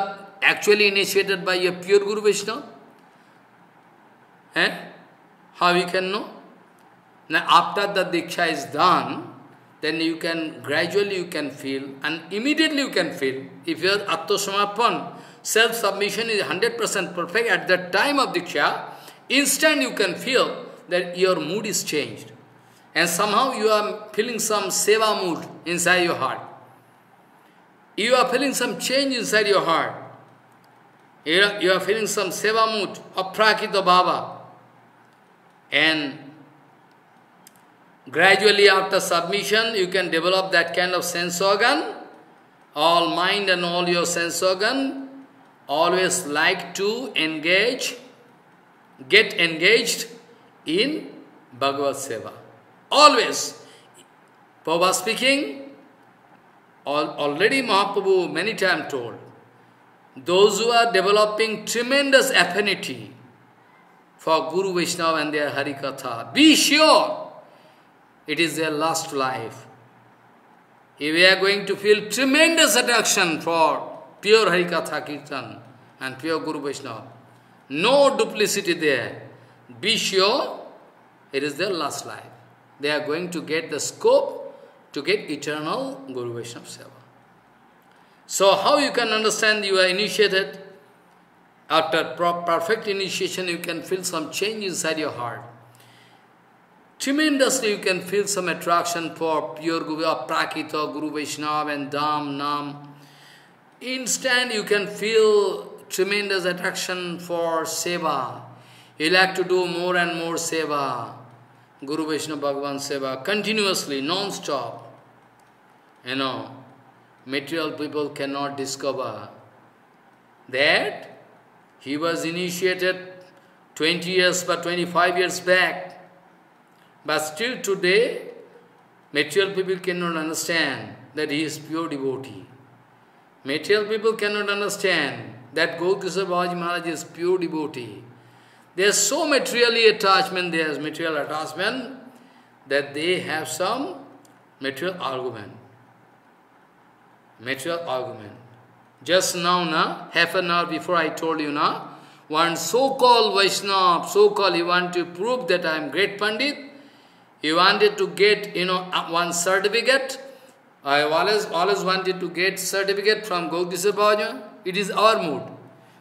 actually initiated by your pure guru Vishnu How you can know? Now after the Diksha is done, then you can, gradually you can feel, and immediately you can feel, if your Atma self-submission is 100% perfect, at the time of Diksha, instant you can feel that your mood is changed. And somehow you are feeling some seva mood inside your heart. You are feeling some change inside your heart. You are, you are feeling some seva mood, aprakita bhava. And gradually after submission, you can develop that kind of sense organ. All mind and all your sense organ always like to engage, get engaged in Bhagavad Seva. Always. Prabhupada speaking, already Mahaprabhu many times told, those who are developing tremendous affinity for Guru Vaishnava and their Harikatha. Be sure it is their last life. If we are going to feel tremendous attraction for pure Harikatha Kirtan and pure Guru Vaishnava, no duplicity there. Be sure it is their last life. They are going to get the scope to get eternal Guru Vaishnava Seva. So how you can understand you are initiated? After perfect initiation, you can feel some change inside your heart. Tremendously, you can feel some attraction for pure Guru, Prakita, Guru Vaishnava and Dham, Nam. Instant, you can feel tremendous attraction for Seva. You like to do more and more Seva. Guru Vaishnava Bhagavan Seva, continuously, non-stop. You know, material people cannot discover that he was initiated 20 years but 25 years back. But still today, material people cannot understand that he is pure devotee. Material people cannot understand that Gaurkishore Babaji Maharaj is pure devotee. There is so materially attachment, there is material attachment, that they have some material argument. Material argument. Just now, na, half an hour before I told you, na, one so-called Vaishnava, so-called, he wanted to prove that I am great Pandit. He wanted to get, you know, uh, one certificate. I always, always wanted to get certificate from Gaudisha Bhajan. It is our mood.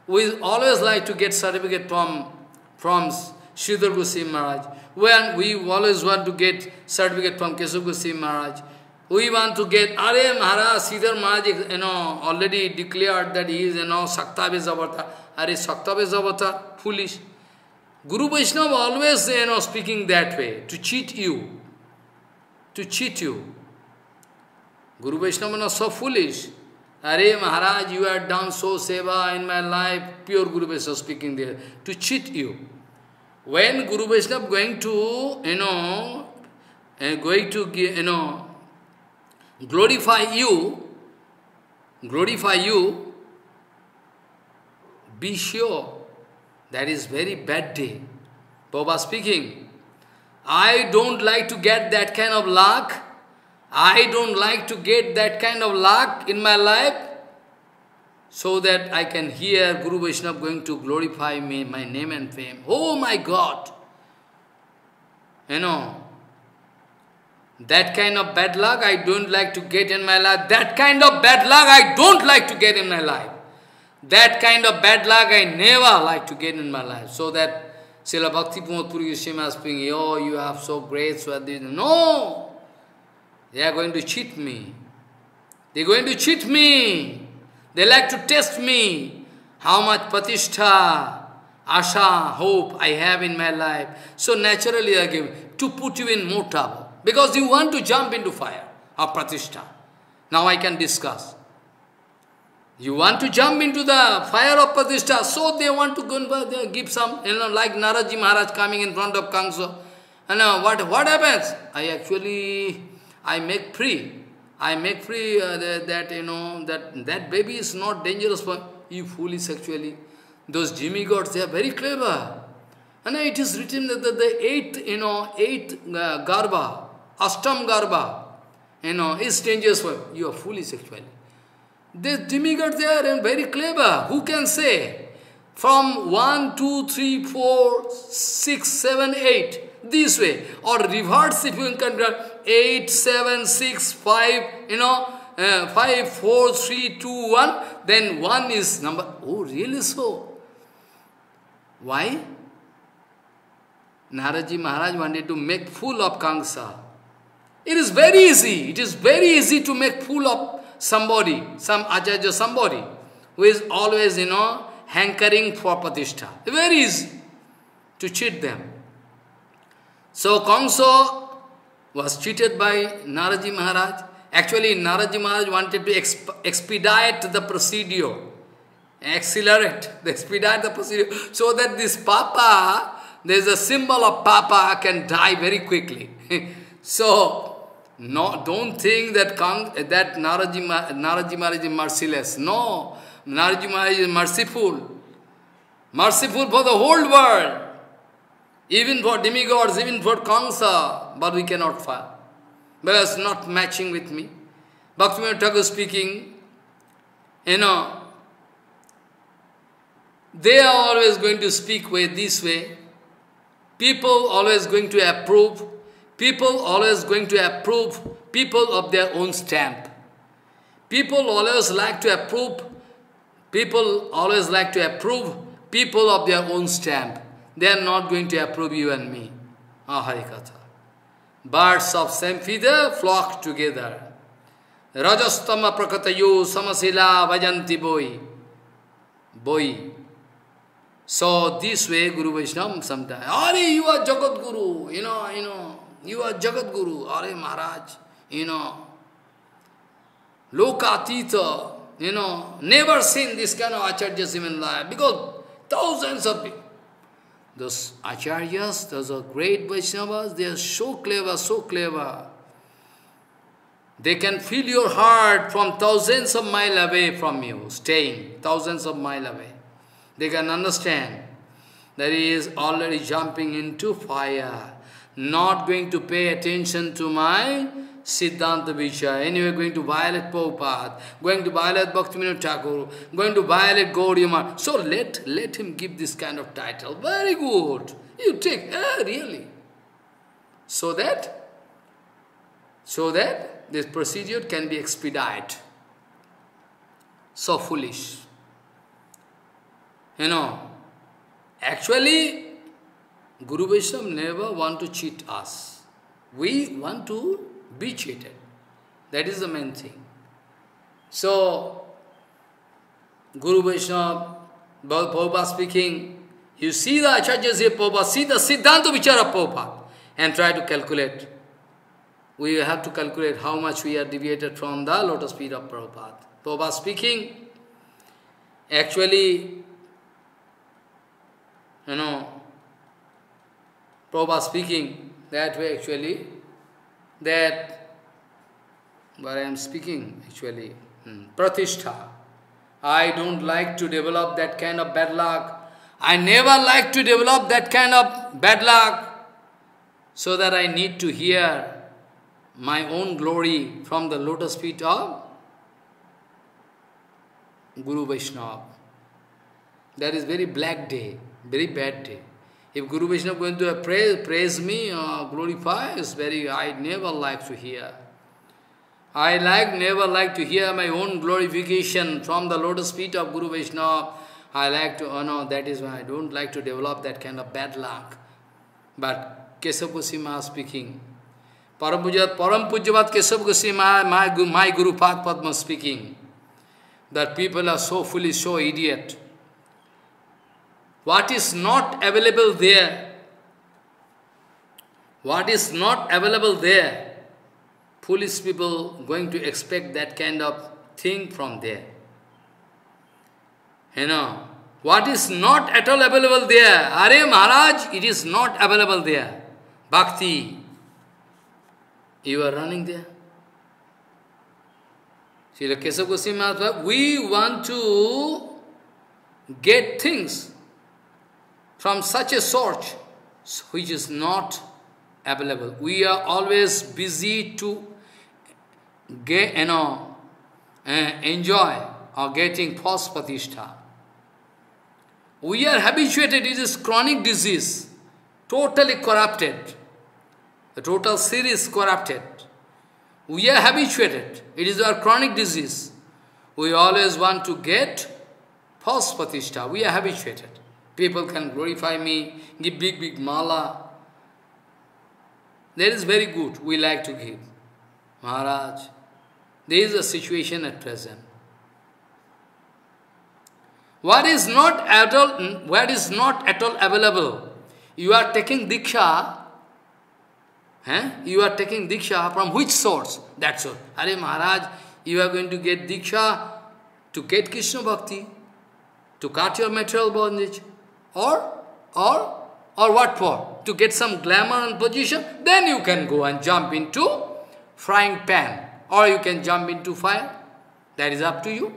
We always like to get certificate from, from Sridhar Goswami Maharaj. When we always want to get certificate from Keshav Goswami Maharaj. We want to get, Are Maharaj, Sridhar Maharaj, you know, already declared that he is, you know, Saktavis avatar. Are Saktavis avatar? Foolish. Guru Vaishnava always, you know, speaking that way, to cheat you. To cheat you. Guru Vaishnava are so foolish. Are Maharaj, you have done so seva in my life, pure Guru Vaishnava speaking there, to cheat you. When Guru Vaishnava going to, you know, uh, going to, you know, glorify you, glorify you, be sure that is very bad day. Baba speaking, I don't like to get that kind of luck. I don't like to get that kind of luck in my life so that I can hear Guru Vaishnava going to glorify me, my name and fame. Oh my God! You know, that kind of bad luck I don't like to get in my life. That kind of bad luck I don't like to get in my life. That kind of bad luck I never like to get in my life. So that Srila Bhakti Puri Goswami is speaking, oh, you have so great Swadhi. No! They are going to cheat me. They are going to cheat me. They like to test me. How much patishtha, asha, hope I have in my life. So naturally I give to put you in more trouble. Because you want to jump into fire of pratishtha. Now I can discuss. You want to jump into the fire of Pratishtha, so they want to give some, you know, like Naradji Maharaj coming in front of Kangso. And uh, what, what happens? I actually, I make free. I make free uh, that, that, you know, that, that baby is not dangerous for you foolish actually. Those demigods, they are very clever. And it is written that the, the eighth, you know, eighth uh, garba, Ashtam garba, you know, is dangerous for you. You are foolish actually. The demigods, they and very clever. Who can say? From 1, 2, 3, 4, 6, 7, 8, this way. Or reverse if you can 8, 7, 6, 5, you know, uh, 5, 4, 3, 2, 1, then 1 is number. Oh, really so? Why? Naradji Maharaj wanted to make fool of Kamsa. It is very easy. It is very easy to make fool of somebody, some acharya, somebody who is always, you know, hankering for patishtha. Very easy to cheat them. So Kamsa was cheated by Naradji Maharaj. Actually, Naradji Maharaj wanted to exp expedite the procedure, accelerate, the expedite the procedure, so that this Papa, there is a symbol of Papa can die very quickly. so, no, don't think that that Naradji, Naradji Maharaj is merciless. No, Naradji Maharaj is merciful. Merciful for the whole world. Even for demigods, even for Kamsa, but we cannot fight. Because not matching with me. Bhaktivinoda Thakur speaking, you know, they are always going to speak way this way. People always going to approve People always going to approve people of their own stamp. People always like to approve, people always like to approve people of their own stamp. They are not going to approve you and me. Ah, Harikatha. Birds of same feather flock together. Rajastama prakatayo samasila vajanti boy. Boy. So this way Guru Vaishnava sometimes, Are you are Jagat Guru, you know, you know. You are Jagat Guru, Are Maharaj, you know. Lokatita, you know, never seen this kind of acharyas in life because thousands of people. Those acharyas, those are great Vaishnavas, they are so clever, so clever. They can feel your heart from thousands of miles away from you, staying thousands of miles away. They can understand that he is already jumping into fire not going to pay attention to my Siddhanta Vichaya. Anyway, going to violate Prabhupada, going to violate Bhaktivinoda Thakur, going to violate Gauriya So let, let him give this kind of title. Very good. You take, eh, really. So that, so that this procedure can be expedited. So foolish. You know, actually, Guru Vaishnava never want to cheat us. We want to be cheated. That is the main thing. So, Guru Vaishnava, Prabhupada speaking, you see the Acharyas here, Prabhupada, see the Siddhanta Vichara Prabhupada, and try to calculate. we have to calculate how much we are deviated from the lotus feet of Prabhupada. Prabhupada speaking, actually, you know, Prabhupada speaking that way actually, that, where I am speaking actually, hmm, Pratishtha. I don't like to develop that kind of bad luck. I never like to develop that kind of bad luck so that I need to hear my own glory from the lotus feet of Guru Vaishnava. That is very black day, very bad day. If Guru Vaishnava going to praise, praise me or glorify, it's very, I never like to hear. I like, never like to hear my own glorification from the lotus feet of Guru Vaishnava. I like to, oh no, that is why I don't like to develop that kind of bad luck. But Keshav Goswami speaking, Param Pujyavat Keshav Goswami, my, my Guru Padma speaking, that people are so foolish, so idiot. What is not available there, what is not available there, foolish people going to expect that kind of thing from there. You know, what is not at all available there? Are Maharaj, it is not available there. Bhakti, you are running there. Srila Keshav Goswami we want to get things from such a source which is not available. We are always busy to get, you know, uh, enjoy or getting false patishtha. We are habituated, it is chronic disease, totally corrupted. The total series corrupted. We are habituated. It is our chronic disease. We always want to get false patishtha. We are habituated. People can glorify me, give big, big mala. That is very good. We like to give. Maharaj, there is a situation at present. What is not at all, what is not at all available? You are taking diksha Eh? You are taking Diksha from which source? That source. Are Maharaj, you are going to get Diksha to get Krishna Bhakti, to cut your material bondage, or, or, or what for? To get some glamour and position, then you can go and jump into frying pan, or you can jump into fire. That is up to you.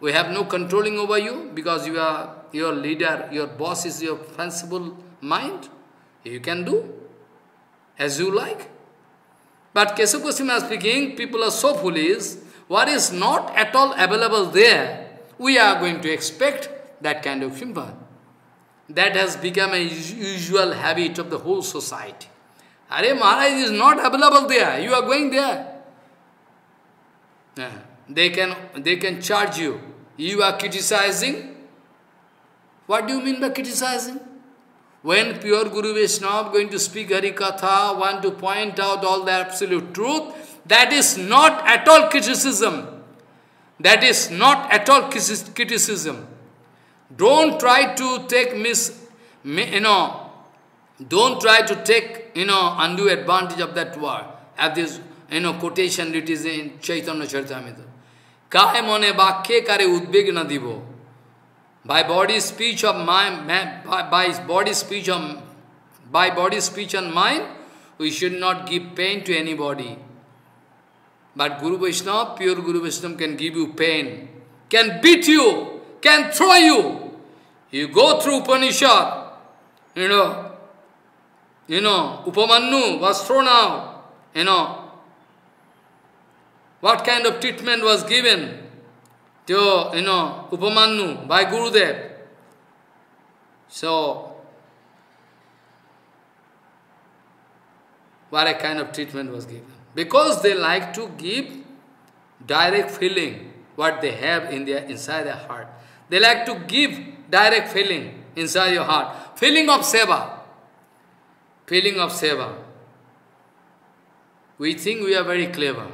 We have no controlling over you because you are your leader, your boss is your fanciful mind. You can do as you like. But Goswami speaking, people are so foolish, what is not at all available there, we are going to expect that kind of sympathy. That has become a usual habit of the whole society. Are Maharaj is not available there, you are going there. Yeah. They can they can charge you. You are criticizing. What do you mean by criticizing? When pure Guru Vaishnava going to speak Harikatha, want to point out all the absolute truth, that is not at all criticism. That is not at all criticism. Don't try to take miss, you know, don't try to take, you know, undue advantage of that word. Of this, you know, quotation it is in Chaitanya Charitamrita. Kahe mone bakhe kare udbeg na dibo. By body, speech of mind, by, by body, speech of, by body, speech and mind, we should not give pain to anybody. But Guru Vaishnava, pure Guru Vaishnava can give you pain, can beat you, can throw you. You go through Upanishad, you know, you know, Upamanyu was thrown out, you know. What kind of treatment was given? to, you know, Upamanyu by Gurudev. So, what a kind of treatment was given. Because they like to give direct feeling, what they have in their inside their heart. They like to give direct feeling inside your heart. Feeling of seva. Feeling of seva. We think we are very clever.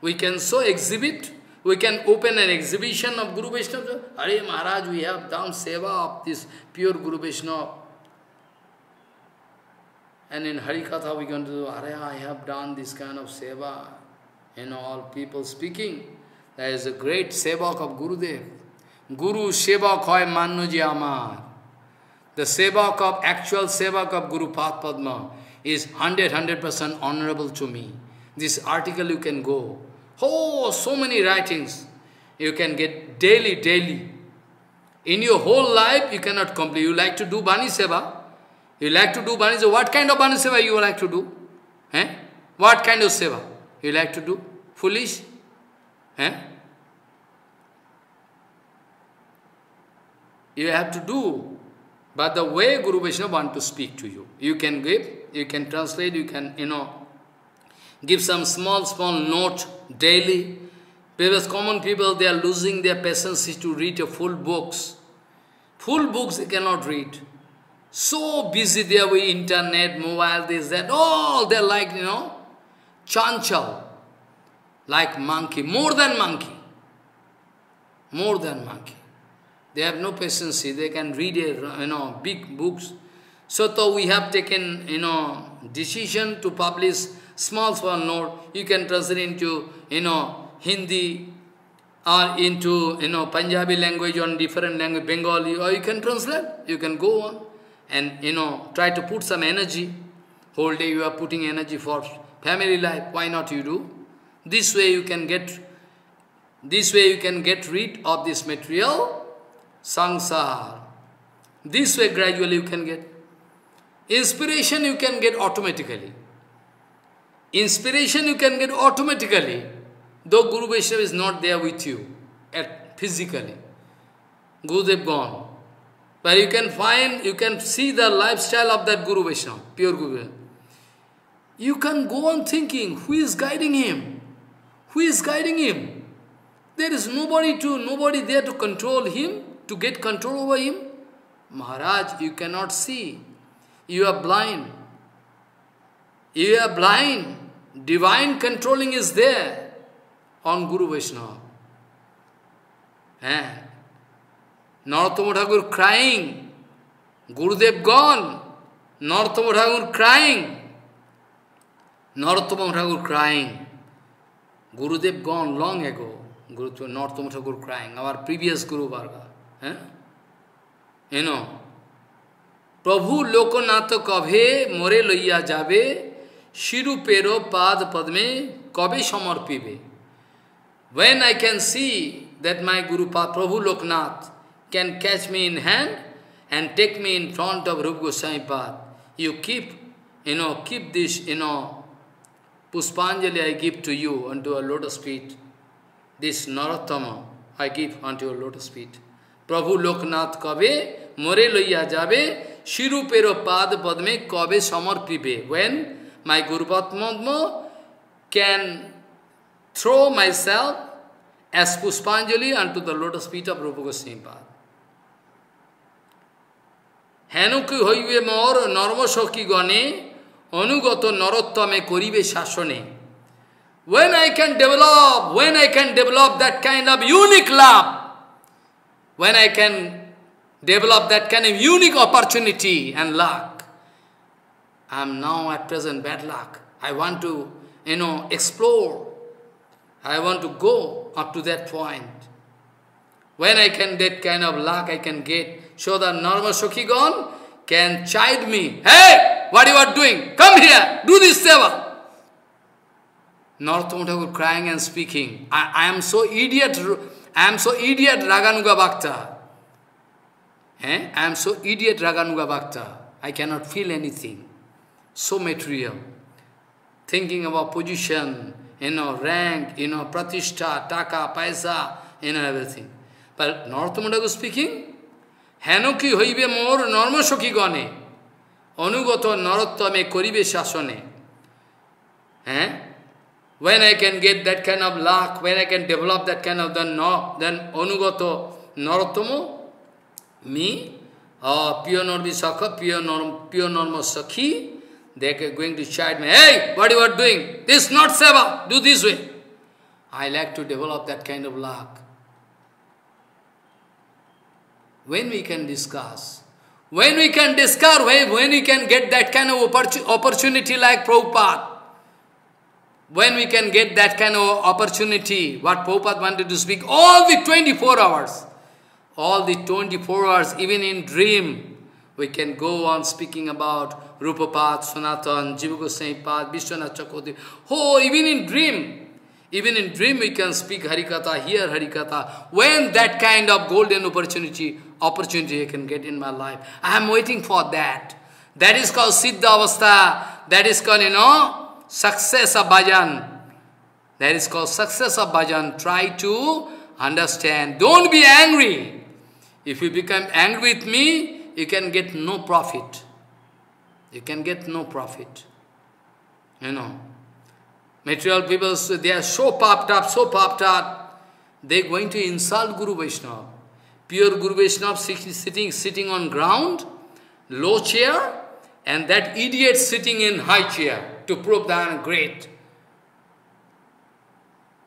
We can so exhibit we can open an exhibition of Guru Vaishnava. Hare Maharaj, we have done seva of this pure Guru Vaishnava. And in Harikatha we going to do, Are, I have done this kind of seva. Know, all people speaking. There is a great sevak of Gurudev. Guru sevak hoy mannuji amar. The sevak of, actual sevak of Guru Padma is 100, 100% honorable to me. This article you can go. Oh, so many writings you can get daily, daily. In your whole life, you cannot complete. You like to do Bani Seva. You like to do Bani Seva. What kind of Bani Seva you like to do? Eh? What kind of Seva you like to do? Foolish? Eh? You have to do. But the way Guru Vaishnava want to speak to you. You can give, you can translate, you can, you know, give some small, small note daily. Because common people, they are losing their patience to read a full books. Full books they cannot read. So busy they are with internet, mobile, this, that, all they're like, you know, chanchal, like monkey, more than monkey. More than monkey. They have no patience, they can read, a, you know, big books. So, though we have taken, you know, decision to publish small, small note, you can translate into, you know, Hindi, or into, you know, Punjabi language or different language, Bengali, or you can translate, you can go on and, you know, try to put some energy. Whole day you are putting energy for family life, why not you do? This way you can get, this way you can get rid of this material, sangsar. This way gradually you can get. Inspiration you can get automatically. Inspiration you can get automatically, though Guru Vaishnava is not there with you at, physically. Gurudev gone. But you can find, you can see the lifestyle of that Guru Vaishnava, pure Guru. You can go on thinking, who is guiding him? Who is guiding him? There is nobody to, nobody there to control him, to get control over him. Maharaj, you cannot see. You are blind. You are blind. Divine controlling is there on Guru Vaishnava. Eh? Narottama Thakur crying. Gurudev gone. Narottama Thakur crying. Narottama Thakur crying. Gurudev gone long ago. Guru Narottama Thakur crying. Our previous Guru है? No Prabhu Lokanath कभे मोरे लइया जावे शिरु पेरो पाद पद्मे कभी समर्पिबे when I can see that my Gurupad Prabhu Lokanath can catch me in hand and take me in front of Rup Gosai पाद you keep you know keep this you know pushpanjali I give to you unto our lotus feet this Narottam I give unto our lotus feet Prabhu Lokanath কবে মরে লইয়া যাবে শিরূপের পাদ পদ্মে কবে সমর্পিবে? When my গুরুপদ্ম can throw myself as pushpanjali and to the lotus feet of Rup Goswami পাদ হেনকি হইবে মর নর্মসখীগণে অনুগত নরোত্তমে করিবে শাসনে। When I can develop when I can develop that kind of unique love, when I can develop that kind of unique opportunity and luck, I am now at present bad luck. I want to, you know, explore. I want to go up to that point. When I can that kind of luck I can get, so that normal Sukhigon can chide me. Hey, what you are doing? Come here, do this seva. Narottama Thakur crying and speaking. I, I am so idiot, I am so idiot raganuga bhakta হ্যাঁ I am so idiot raganuga bhakta I cannot feel anything so material thinking about position in a rank in a pratishtha taka paisa in everything নর্তমডাগু speaking হেন কি হইবে মোর নর্মসখী গণে অনুগত নরোত্তমে করিবে শাসনে? হ্যাঁ? When I can get that kind of luck, when I can develop that kind of then no, then onugato narottamo, me, uh, pure normi sakha, pure norm, pure norma sakhi, they are going to chide me, hey, what are you are doing? This is not seva, do this way. I like to develop that kind of luck. When we can discuss, When we can discover, when, when we can get that kind of opportunity like Prabhupada, when we can get that kind of opportunity, what Prabhupada wanted to speak, all the 24 hours, all the 24 hours, even in dream, we can go on speaking about Rupapad, Sanatan, Jiva Goswami Pad, Vishwanath Chakravarti. Oh, even in dream, even in dream we can speak Harikatha, hear Harikatha. When that kind of golden opportunity, opportunity I can get in my life. I am waiting for that. That is called Siddha Avastha. That is called, you know, success of bhajan. That is called success of bhajan. Try to understand. Don't be angry. If you become angry with me, you can get no profit. You can get no profit. You know. Material people, they are so popped up, so popped up, they are going to insult Guru Vaishnava. Pure Guru Vaishnava sitting, sitting on ground, low chair, and that idiot sitting in high chair to prove that I am great.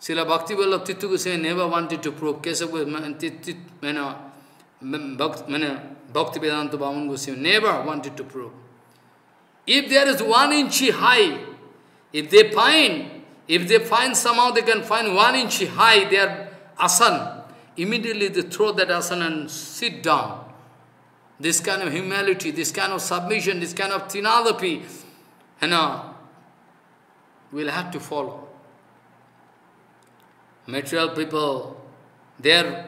Srila Bhakti Vallabh Tirtha Goswami never wanted to prove know, Bhakti Vedanta Vaman Goswami never wanted to prove. If there is one inch high if they find, if they find somehow they can find one inch high their asan, immediately they throw that asan and sit down. This kind of humility, this kind of submission, this kind of thinadapi, you know, we'll have to follow. Material people, they're,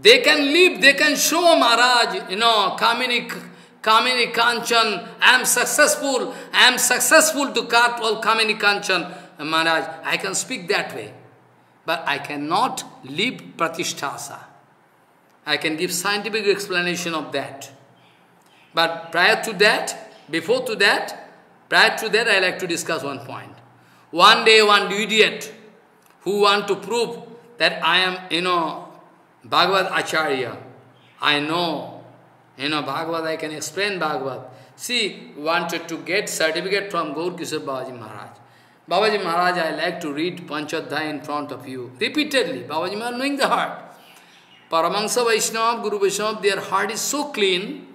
they can live, they can show Maharaj, you know, Kamini Kamini Kanchan, I am successful, I am successful to cut all Kamini Kanchan. Maharaj, I can speak that way. But I cannot live Pratishtasa. I can give scientific explanation of that. But prior to that, before to that, prior to that, I like to discuss one point. One day, one idiot who want to prove that I am, you know, Bhagavad Acharya, I know you know, Bhagavad, I can explain Bhagavad. See, wanted to get certificate from Gaurkishore Babaji Maharaj. Babaji Maharaj, I like to read Panchadhyay in front of you. Repeatedly, Babaji Maharaj knowing the heart. Paramahansa Vaishnava, Guru Vaishnava, their heart is so clean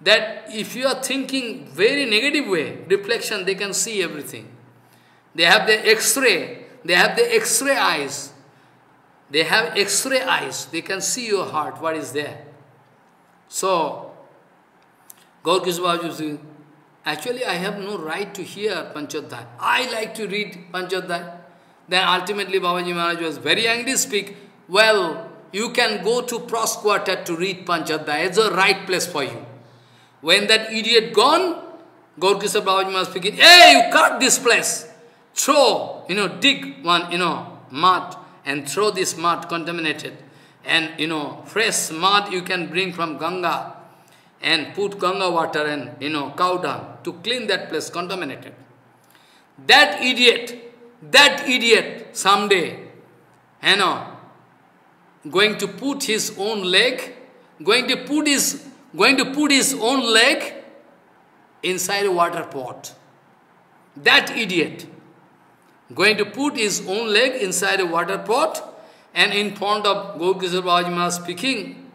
that if you are thinking very negative way, reflection, they can see everything. They have the x-ray, they have the x-ray eyes. They have x-ray eyes, they can see your heart, what is there. So, Gaur actually I have no right to hear Panchadhyay. I like to read Panchadhyay. Then ultimately Babaji Maharaj was very angry, speak, well, you can go to Pros to read Panchadhyay. It's the right place for you. When that idiot gone, Gaur Babaji Maharaj speaking, hey, you cut this place. Throw, you know, dig one, you know, mud and throw this mud contaminated and you know fresh mud you can bring from Ganga and put Ganga water and you know cow dung to clean that place contaminated. That idiot, that idiot someday, you know, going to put his own leg, going to put his going to put his own leg inside a water pot. That idiot going to put his own leg inside a water pot and in front of Gaurkishore Babaji speaking,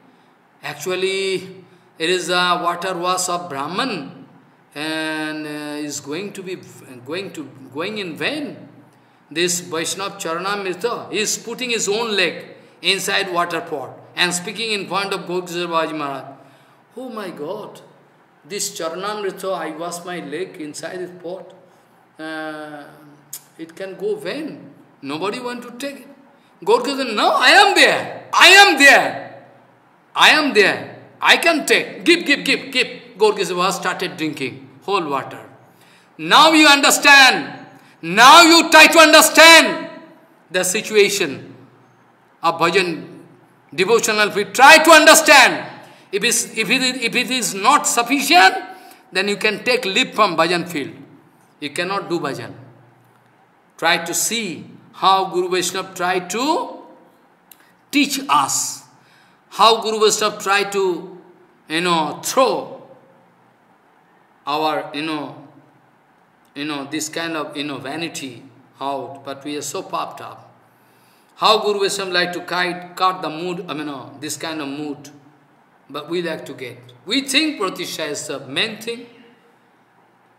actually it is a water wash of Brahman and uh, is going to be going to going in vain. This Vaishnav Charanamrita is putting his own leg inside water pot and speaking in front of Gaurkishore Babaji Oh my God, this Charanamrita, I wash my leg inside this pot. Uh, it can go vain. Nobody want to take it. Gorkha said, no, I am there. I am there. I am there. I can take. Give, give, give, give. Gorkha started drinking whole water. Now you understand. Now you try to understand the situation of bhajan, devotional We Try to understand. If, it's, if, it, if it is not sufficient, then you can take leave from bhajan field. You cannot do bhajan. Try to see how Guru Vaishnava tried to teach us, how Guru Vaishnava tried to, you know, throw our, you know, you know, this kind of, you know, vanity out, but we are so popped up. How Guru Vaishnava like to cut, cut the mood, I mean, uh, this kind of mood, but we like to get. We think Pratishtha is the main thing.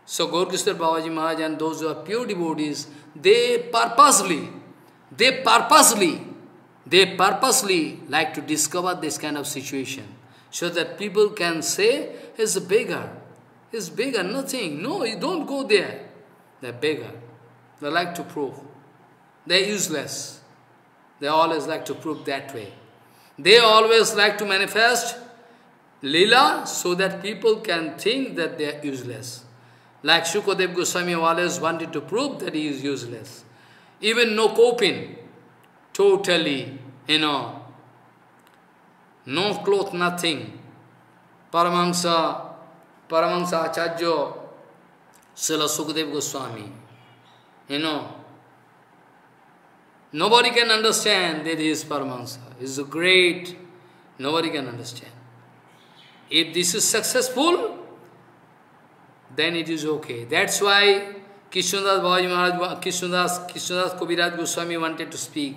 So Gaurkishore Babaji Maharaj and those who are pure devotees, they purposely, they purposely, they purposely like to discover this kind of situation so that people can say, he's a beggar, he's beggar, nothing. No, you don't go there. They're beggar. They like to prove. They're useless. They always like to prove that way. They always like to manifest lila so that people can think that they are useless. Like Shukadev Goswami always wanted to prove that he is useless. Even no coping, totally, you know, no cloth, nothing. Paramahansa, Paramahansa Acharya, Srila Sukadev Goswami, you know, nobody can understand that he is Paramahansa. He is great, nobody can understand. If this is successful, then it is okay. That's why Krishnadas Babaji Maharaj, Krishnadas, Krishnadas Kaviraj Goswami wanted to speak.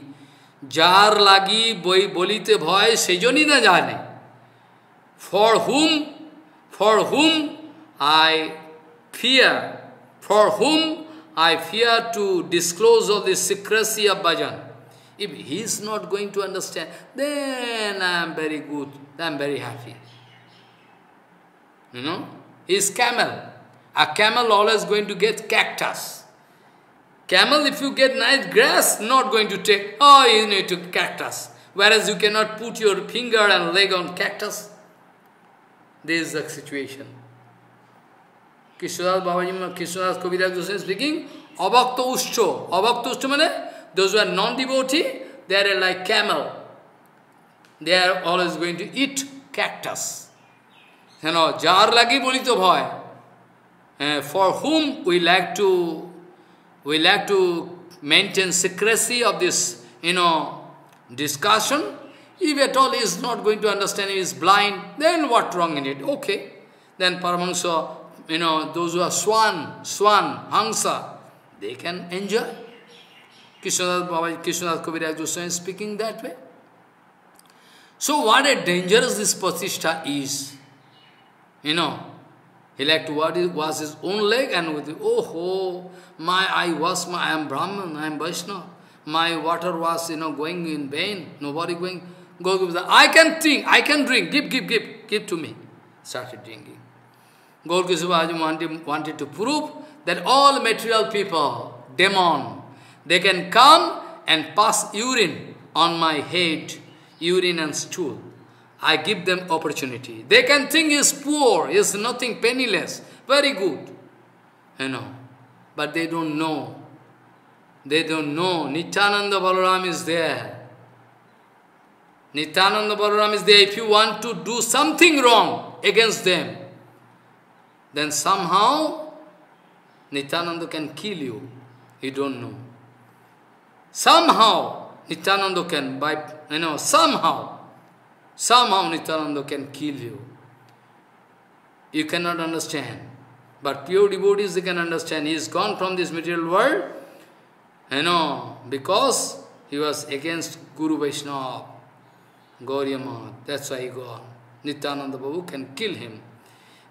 যার লাগি বই বলিতে ভয় সেজনই না জানে for whom for whom I fear for whom I fear to disclose of the secrecy of bhajan if he is not going to understand then I am very good I am very happy you know he is camel a camel always going to get cactus. Camel, if you get nice grass, not going to take, oh, you need to cactus. Whereas you cannot put your finger and leg on cactus. This is the situation. Krishnadas Babaji, Krishnadas Kaviraj Goswami speaking, Abhakta Ushcho. Abhakta Ushcho means, those who are non-devotee, they are like camel. They are always going to eat cactus. You know, jar lagi boli to bhoy uh, for whom we like to we like to maintain secrecy of this, you know, discussion. If at all he is not going to understand, he is blind, then what wrong in it? Okay. Then Paramahansa, you know, those who are swan, swan, hangsa, they can enjoy. Krishnadas Baba, Krishnadas Kaviraj Goswami is speaking that way. So what a dangerous this Pratishtha is. You know, he liked what is, was his own leg and with, oh, oh, my, I was, my, I am Brahman, I am Vaishnava. My water was, you know, going in vain, nobody going, go give that. I can think, I can drink, give, give, give, give to me. Started drinking. Gaur wanted, wanted to prove that all material people, demon, they can come and pass urine on my head, urine and stool. I give them opportunity. They can think he's poor, he's nothing penniless, very good. You know. But they don't know. They don't know. Nityananda Balaram is there. Nityananda Balaram is there. If you want to do something wrong against them, then somehow Nityananda can kill you. You don't know. Somehow Nityananda can, by, you know, somehow Somehow Nityananda can kill you. You cannot understand. But pure devotees, they can understand. He is gone from this material world, you know, because he was against Guru Vaishnava, Gauriyama. That's why he gone. Nityananda Babu can kill him.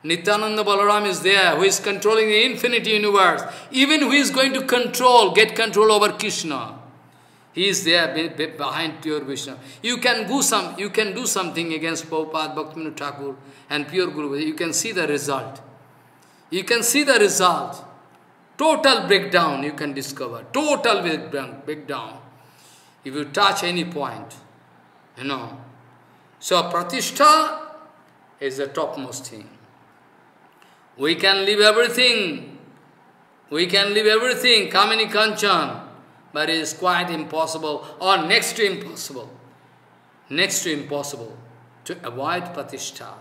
Nityananda Balaram is there, who is controlling the infinite universe. Even who is going to control, get control over Krishna. He is there behind pure Vishnu. You can do some, you can do something against Prabhupada, Bhaktivinoda Thakur and pure Guru. You can see the result. You can see the result. Total breakdown you can discover. Total breakdown. If you touch any point, you know. So pratishtha is the topmost thing. We can leave everything. We can leave everything. Kamini Kanchan but it is quite impossible or next to impossible, next to impossible to avoid Pratishtha.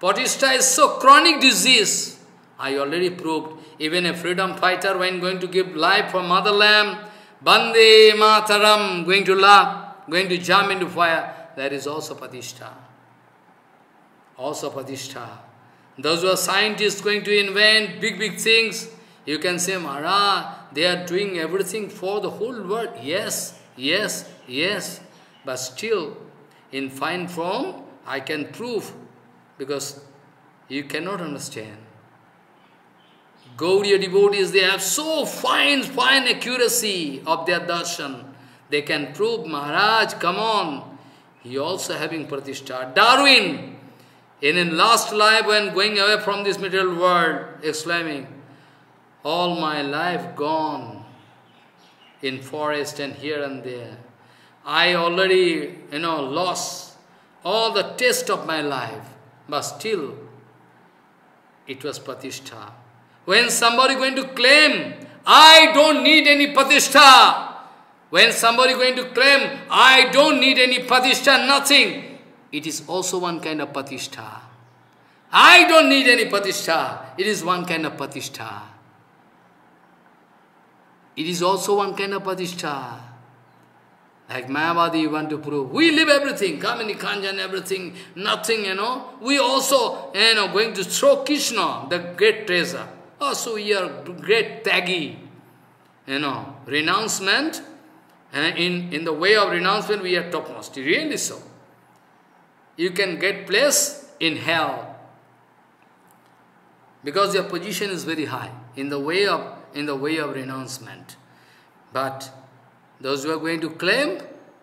Pratishtha is so chronic disease. I already proved, even a freedom fighter when going to give life for motherland, Bande Mataram, going to laugh, going to jump into fire, that is also Pratishtha. Also Pratishtha. Those who are scientists going to invent big, big things, you can say, Maharaj, they are doing everything for the whole world. Yes, yes, yes. But still, in fine form, I can prove because you cannot understand. Gaudiya devotees, they have so fine, fine accuracy of their darshan. They can prove, Maharaj, come on. He also having pratishtha. Darwin, in his last life when going away from this material world, exclaiming, all my life gone in forest and here and there. I already, you know, lost all the taste of my life, but still it was pratishtha. When somebody going to claim, I don't need any pratishtha, when somebody going to claim, I don't need any pratishtha, nothing, it is also one kind of pratishtha. I don't need any pratishtha, it is one kind of pratishtha. It is also one kind of pratishtha. Like Mayavadi, you want to prove, we live everything, Kamini, Kanchan, everything, nothing, you know. We also, you know, going to throw Krishna, the great treasure. Also, we are great tagi, you know, renouncement. And in, in the way of renouncement, we are topmost. Really so. You can get place in hell. Because your position is very high in the way of in the way of renouncement. But those who are going to claim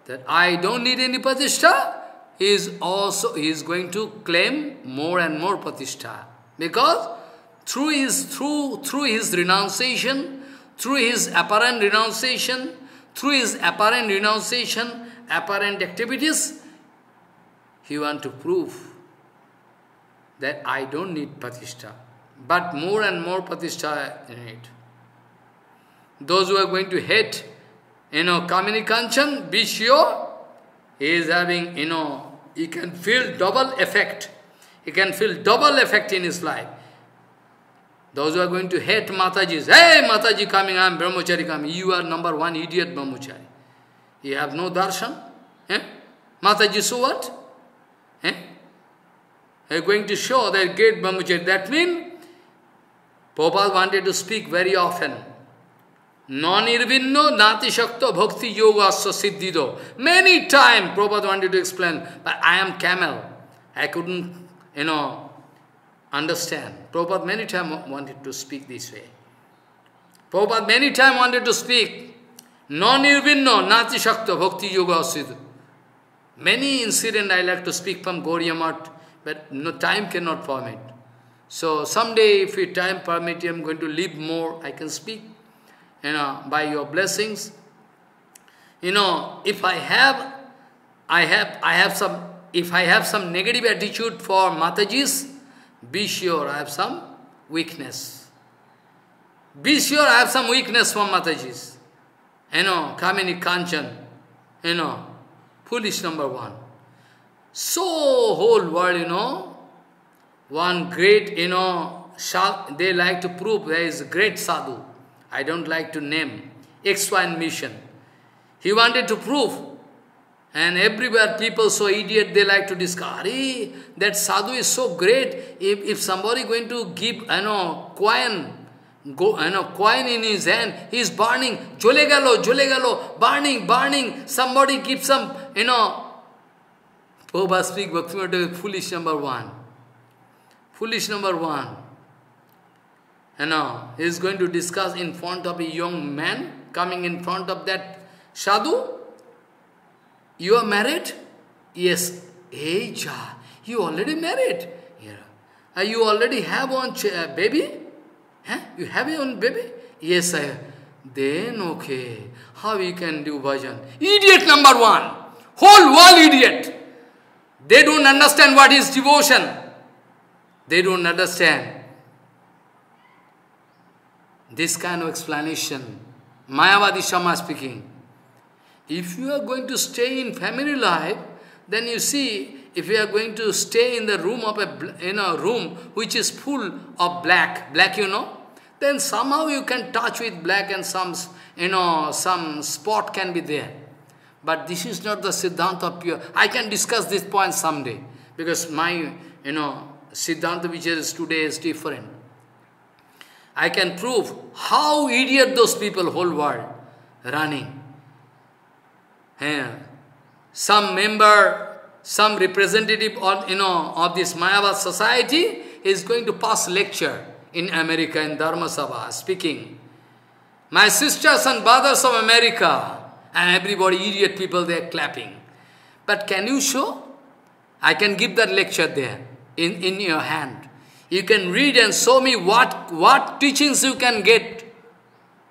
that I don't need any pratishtha, he is also he is going to claim more and more pratishtha. Because through his through through his renunciation, through his apparent renunciation, through his apparent renunciation, apparent activities, he want to prove that I don't need pratishtha. But more and more pratishtha in it. Those who are going to hate, you know, Kamini Kanchan, be sure he is having, you know, he can feel double effect. He can feel double effect in his life. Those who are going to hate Mataji's, hey Mataji coming, I am Brahmachari coming. You are number one idiot Brahmachari. You have no darshan. Eh? Mataji, so what? Eh? They are going to show that great Brahmachari. That means, Prabhupada wanted to speak very often. Non-irvinno nati shakta bhakti yoga siddhido. Many times Prabhupada wanted to explain, but I am camel. I couldn't, you know, understand. Prabhupada many times wanted to speak this way. Prabhupada many times wanted to speak. Non-irvinno nati shakta bhakti yoga siddhido. Many incidents I like to speak from Gauriya but no time cannot permit. So someday, if time permit, I am going to live more, I can speak you know, by your blessings. You know, if I have, I have, I have some, if I have some negative attitude for Matajis, be sure I have some weakness. Be sure I have some weakness for Matajis. You know, Kamini Kanchan, you know, foolish number one. So whole world, you know, one great, you know, they like to prove there is a great sadhu. I don't like to name, X1 mission. He wanted to prove. And everywhere people so idiot, they like to discuss, that sadhu is so great. If, if somebody going to give, you know, coin, go, you know, coin in his hand, he is burning, jole galo, jole galo, burning, burning. Somebody give some, you know, Prabhupada speak Bhaktivinoda foolish number one. Foolish number one. Know, he is going to discuss in front of a young man coming in front of that sadhu. You are married? Yes. Hey, ja, you already married. Yeah. Uh, you already have one uh, baby? Huh? You have your own baby? Yes, I Then okay. How you can do bhajan? Idiot number one. Whole world idiot. They don't understand what is devotion. They don't understand. This kind of explanation, Mayavadi Shama speaking. If you are going to stay in family life, then you see, if you are going to stay in the room of a in a room which is full of black, black you know, then somehow you can touch with black and some you know some spot can be there. But this is not the Siddhanta of pure. I can discuss this point someday because my you know Siddhanta which is today is different. I can prove how idiot those people whole world running. Yeah. Some member, some representative of, you know of this Mayavad society is going to pass lecture in America in Dharma Sabha speaking. My sisters and brothers of America and everybody, idiot people, they are clapping. But can you show? I can give that lecture there in, in your hand. You can read and show me what, what teachings you can get.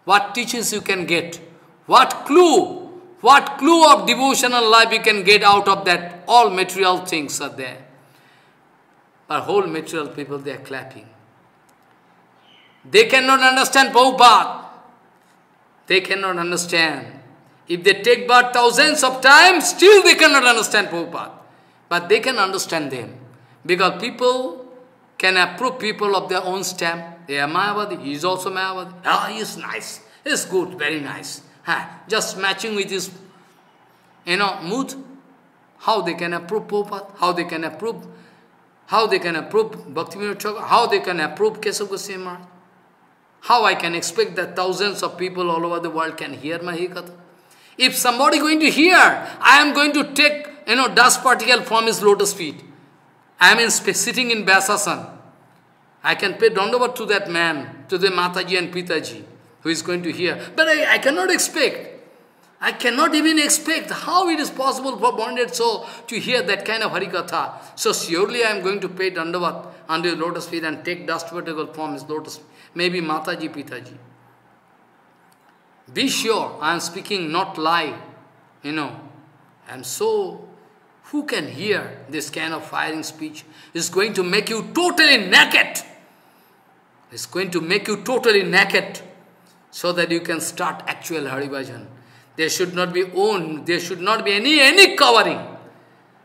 What teachings you can get. What clue, what clue of devotional life you can get out of that. All material things are there. But whole material people, they are clapping. They cannot understand Prabhupada. They cannot understand. If they take birth thousands of times, still they cannot understand Prabhupada. But they can understand them. Because people can approve people of their own stamp. They are Mayavadi, he is also Mayavadi. Ah, he is nice. He is good, very nice. Just matching with his, you know, mood. How they can approve Prabhupada, how they can approve, how they can approve Bhaktivinoda Thakur, how they can approve Kesava Goswami How I can expect that thousands of people all over the world can hear my? If somebody going to hear, I am going to take, you know, dust particle from his lotus feet. I am in, sitting in Vyasasan. I can pay dandavat to that man, to the Mataji and Pitaji, who is going to hear. But I, I cannot expect. I cannot even expect how it is possible for bonded soul to hear that kind of Harikatha. So surely I am going to pay dandavat under his lotus feet and take dust particle from his lotus feet. Maybe Mataji, Pitaji. Be sure, I am speaking not lie. You know, I am so who can hear this kind of firing speech? It's going to make you totally naked. It's going to make you totally naked so that you can start actual Haribhajan. There should not be own, there should not be any any covering.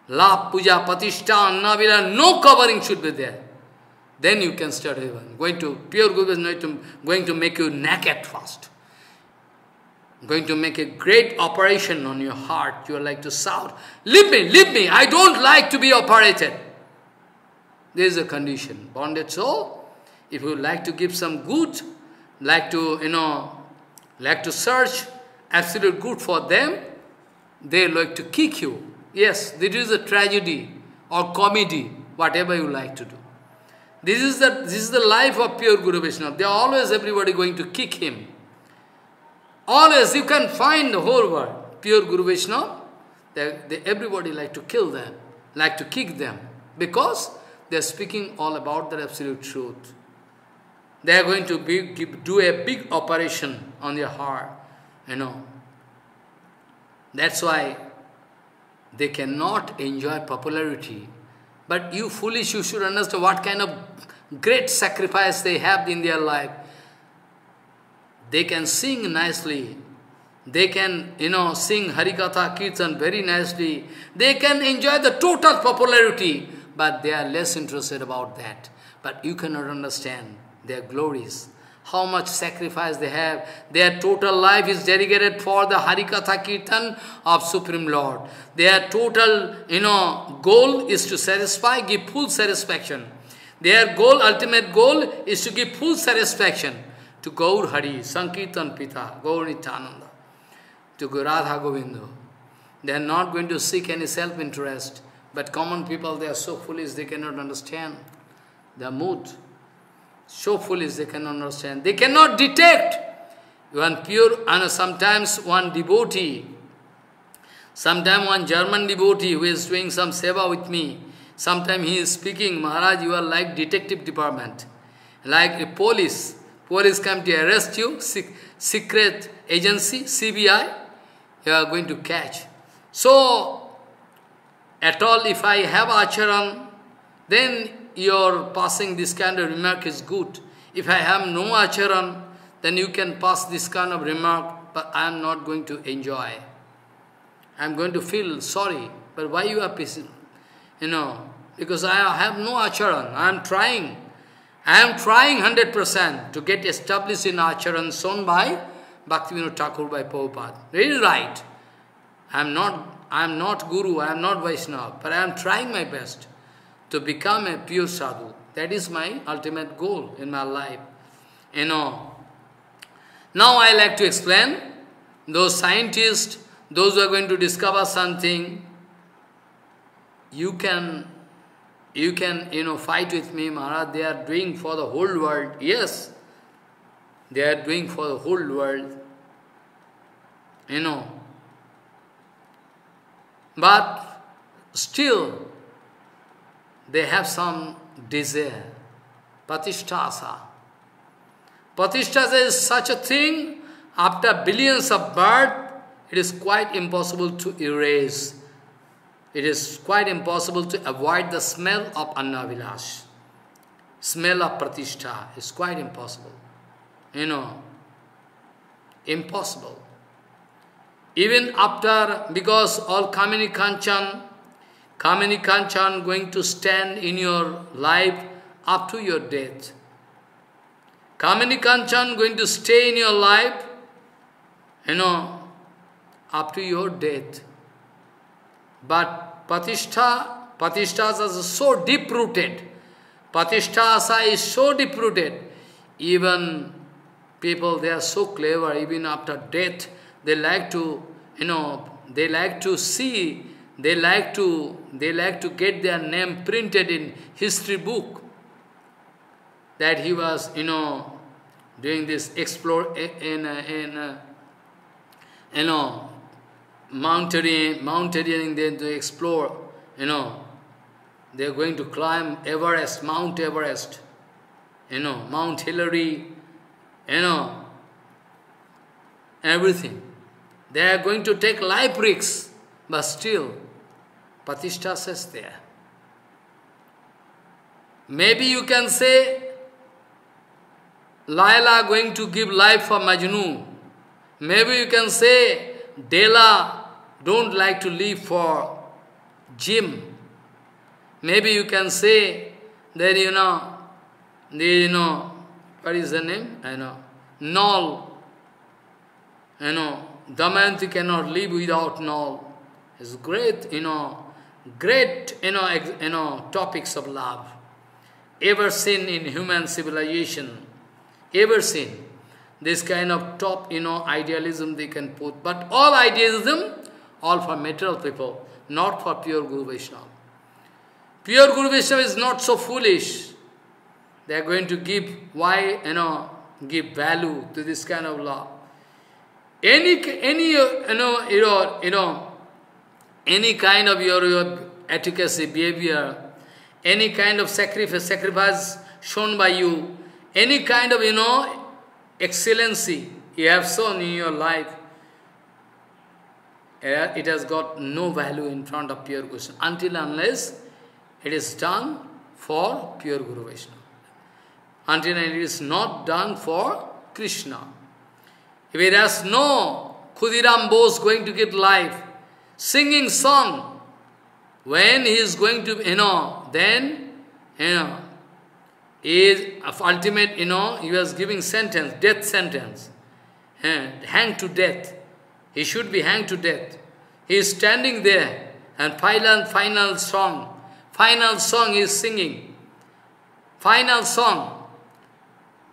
La puja, patishta, annavila, no covering should be there. Then you can start Haribhajan. Going to, pure Guru is going to make you naked first going to make a great operation on your heart. You are like to shout, leave me, leave me, I don't like to be operated. There is a condition. Bonded soul, if you like to give some good, like to, you know, like to search absolute good for them, they like to kick you. Yes, this is a tragedy or comedy, whatever you like to do. This is the, this is the life of pure Guru Vaishnava. They are always everybody going to kick him. Always you can find the whole world, pure Guru Vaishnava, they, they, everybody like to kill them, like to kick them, because they are speaking all about the absolute truth. They are going to be, give, do a big operation on your heart, you know. That's why they cannot enjoy popularity. But you foolish, you should understand what kind of great sacrifice they have in their life. They can sing nicely. They can, you know, sing Harikatha, Kirtan very nicely. They can enjoy the total popularity, but they are less interested about that. But you cannot understand their glories, how much sacrifice they have. Their total life is dedicated for the Harikatha Kirtan of Supreme Lord. Their total, you know, goal is to satisfy, give full satisfaction. Their goal, ultimate goal, is to give full satisfaction to Gaur Hari, Sankirtan Pita, Gaur Nityananda, to Radha Govinda. They are not going to seek any self-interest, but common people, they are so foolish, they cannot understand their mood. So foolish, they cannot understand. They cannot detect one pure, and sometimes one devotee, sometimes one German devotee who is doing some seva with me, sometimes he is speaking, Maharaj, you are like detective department, like a police, Police come to arrest you, secret agency, CBI, you are going to catch. So, at all, if I have acharan, then your passing this kind of remark is good. If I have no acharan, then you can pass this kind of remark, but I am not going to enjoy. I am going to feel sorry, but why you are pissing? You know, because I have no acharan, I am trying. I am trying 100% to get established in Acharan shown by Bhaktivinoda Thakur by Prabhupada. Very right. I am not, I am not Guru, I am not Vaishnava, but I am trying my best to become a pure sadhu. That is my ultimate goal in my life. You know. Now I like to explain those scientists, those who are going to discover something, you can, you can, you know, fight with me, Maharaj, they are doing for the whole world. Yes, they are doing for the whole world. You know. But still, they have some desire. Patishtasa. Patishtasa is such a thing, after billions of birth, it is quite impossible to erase. It is quite impossible to avoid the smell of Annavilash. Smell of Pratishtha is quite impossible. You know, impossible. Even after, because all Kamini Kanchan, Kamini Kanchan going to stand in your life up to your death. Kamini Kanchan going to stay in your life, you know, up to your death. But Patishtha, Patishthasa is so deep-rooted. Patishtasa is so deep-rooted. Even people, they are so clever, even after death, they like to, you know, they like to see, they like to, they like to get their name printed in history book. That he was, you know, doing this explore in, in, you know, mountaineering, mountaineering, then to explore, you know, they are going to climb Everest, Mount Everest, you know, Mount Hillary, you know, everything. They are going to take life risks, but still, Patishtha says there. Maybe you can say, Laila going to give life for Majnu. Maybe you can say, Dela don't like to live for gym. Maybe you can say that, you know, the, you know, what is the name? I know. Nal. You know, Damayanti cannot live without Nal. It's great, you know, great, you know, you know, topics of love. Ever seen in human civilization, ever seen this kind of top, you know, idealism they can put. But all idealism, all for material people, not for pure Guru Vaishnava. Pure Guru Vaishnava is not so foolish. They are going to give, why, you know, give value to this kind of love. Any, any, you know, you know, you know, any kind of your, your efficacy, behavior, any kind of sacrifice, sacrifice shown by you, any kind of, you know, excellency you have shown in your life, Uh, it has got no value in front of pure Krishna until unless it is done for pure Guru Vaishnava. Until it is not done for Krishna. If it has no Khudiram Bose going to get life, singing song, when he is going to, you know, then, you know, is of ultimate, you know, he was giving sentence, death sentence, and hanged to death. He should be hanged to death. He is standing there and final, final song, final song he is singing. Final song,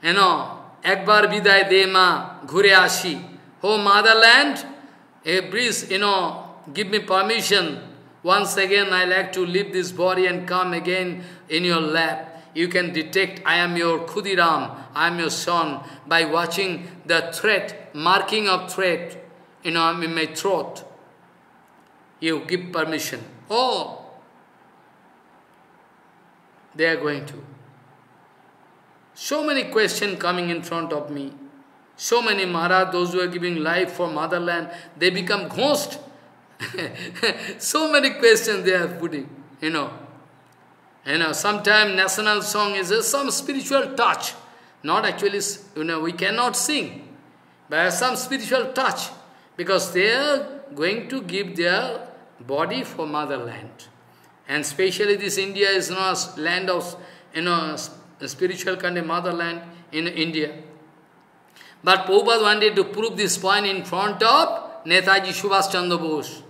you know, Ekbar Vidai Dema Ghure Ashi. Oh motherland, a please, you know, give me permission. Once again, I like to leave this body and come again in your lap you can detect I am your Khudiram, I am your son by watching the threat, marking of threat, you know I'm in my throat you give permission oh they are going to so many questions coming in front of me. So many Maharaj, those who are giving life for motherland, they become ghost. so many questions they are putting, you know. You know, sometimes national song is a, some spiritual touch. Not actually, you know, we cannot sing. But some spiritual touch. Because they are going to give their body for motherland. And especially this India is not land of, you know, spiritual country, motherland in India. But Prabhupada wanted to prove this point in front of Netaji Subhash Chandra Bose.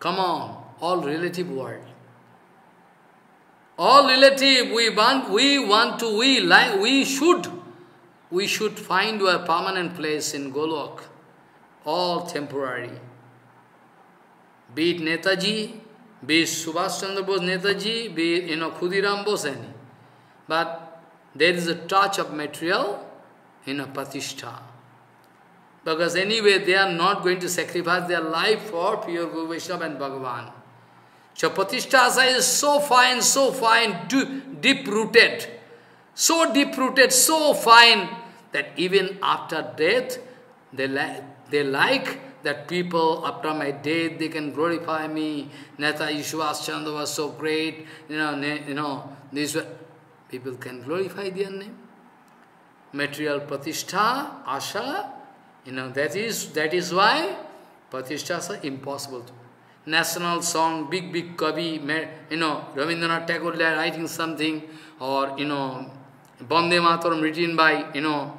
Come on, all relative world. All relative, we want, we want to, we like, we should, we should find a permanent place in Golok. All temporary. Be it Netaji, be Subhash Chandra Bose, Netaji, be it, you know Khudiram Bose, any. But there is a touch of material in a patishtha. Because anyway, they are not going to sacrifice their life for pure Guru Vaishnava and Bhagavan. So Patishtasa is so fine, so fine, deep-rooted, so deep-rooted, so fine, that even after death, they, they like that people, after my death, they can glorify me. Neta Ishwas Chandra was so great, you know, you know, these people can glorify their name. Material Pratishtha, Asha, you know, that is, that is why Pratisthas is impossible to national song, big, big kavi, you know, Rabindranath Tagore writing something, or, you know, Bande Mataram written by, you know,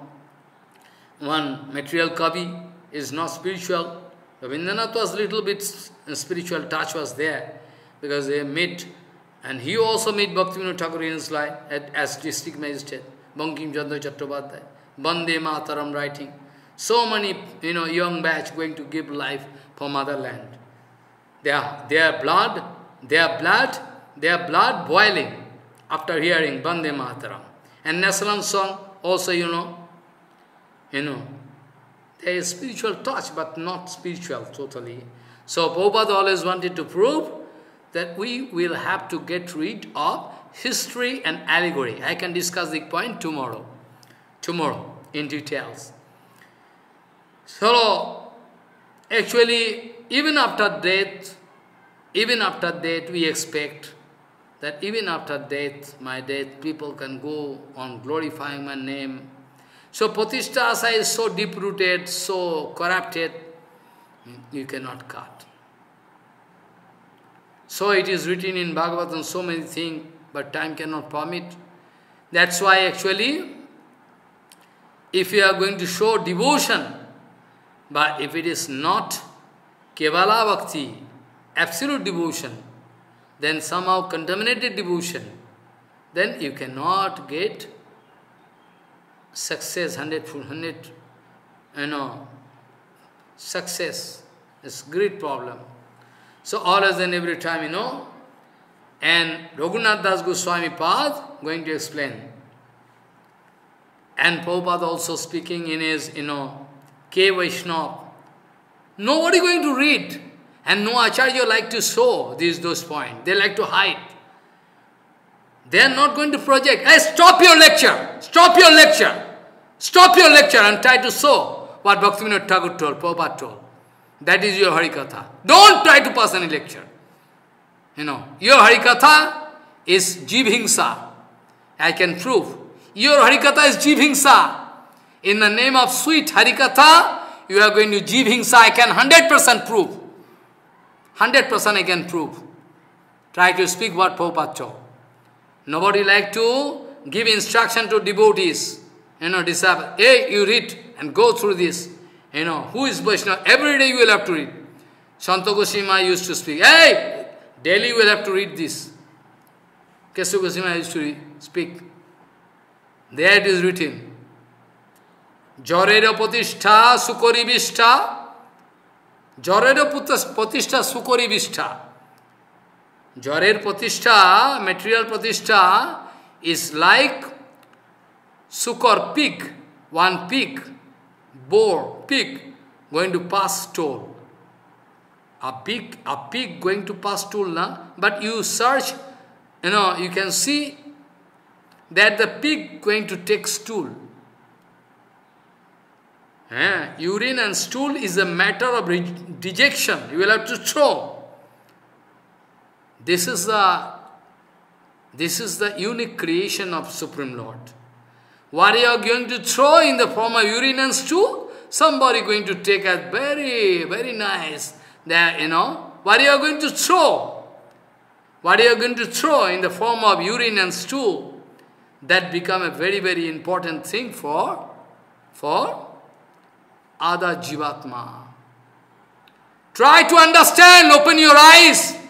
one material kavi is not spiritual. Rabindranath was little bit uh, spiritual touch was there, because they met, and he also met Bhaktivinoda Thakur in his life as district magistrate, Bankim Chandra Chattopadhyay, Bande Mataram writing. So many, you know, young batch going to give life for motherland. Their, their blood, their blood, their blood boiling after hearing Bande Mataram. And national song also, you know, you know, there is spiritual touch, but not spiritual totally. So Prabhupada always wanted to prove that we will have to get rid of history and allegory. I can discuss the point tomorrow, tomorrow in details. So, actually, even after death, even after death, we expect that even after death, my death, people can go on glorifying my name. So Pratishtha is so deep-rooted, so corrupted, you cannot cut. So it is written in Bhagavatam so many things, but time cannot permit. That's why actually, if you are going to show devotion, but if it is not Kevala Bhakti, absolute devotion, then somehow contaminated devotion, then you cannot get success, hundred hundred, you know, success. It's great problem. So always and every time, you know, and Raghunath Das Goswami Pad going to explain. And Prabhupada also speaking in his, you know, K. Vaishnav. Nobody going to read. And no Acharya like to show these those points. They like to hide. They are not going to project. Hey, stop your lecture. Stop your lecture. Stop your lecture and try to show what Bhaktivinoda Thakur told, Prabhupada told. That is your Harikatha. Don't try to pass any lecture. You know, your Harikatha is Jivhingsa. I can prove. Your Harikatha is Jivhingsa. In the name of sweet Harikatha, you are going to Jeev Hingsa, I can 100% prove. 100% I can prove. Try to speak what Prabhupada Nobody like to give instruction to devotees. You know, disciple. Hey, you read and go through this. You know, who is Vaishnava? Every day you will have to read. Santa Goswami used to speak. Hey, daily you will have to read this. Kesu Goswami used to speak. There it is written. জ্বরের প্রতিষ্ঠা সুকরি বিষ্ঠা জ্বরের প্রতিষ্ঠা সুকরি Jwarer pratishtha, material pratishtha, is like suk or pig, one pig, boar, pig, going to pass toll. A pig, a pig going to pass toll, na? but you search, you know, you can see that the pig going to take stool. Eh? Urine and stool is a matter of dejection. You will have to throw. This is the this is the unique creation of Supreme Lord. What are you are going to throw in the form of urine and stool, somebody going to take as very, very nice. There, you know, what are you are going to throw, what are you are going to throw in the form of urine and stool, that become a very, very important thing for, for Ada Jivatma. Try to understand, open your eyes.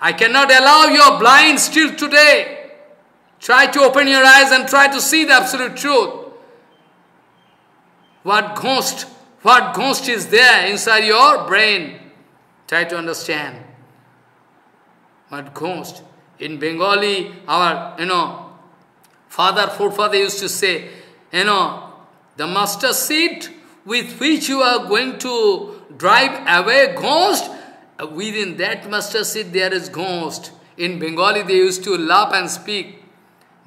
I cannot allow your blind still today. Try to open your eyes and try to see the absolute truth. What ghost, what ghost is there inside your brain? Try to understand. What ghost. In Bengali, our, you know, father, forefather used to say, you know, the master seat with which you are going to drive away ghost, within that master seat there is ghost. In Bengali they used to laugh and speak.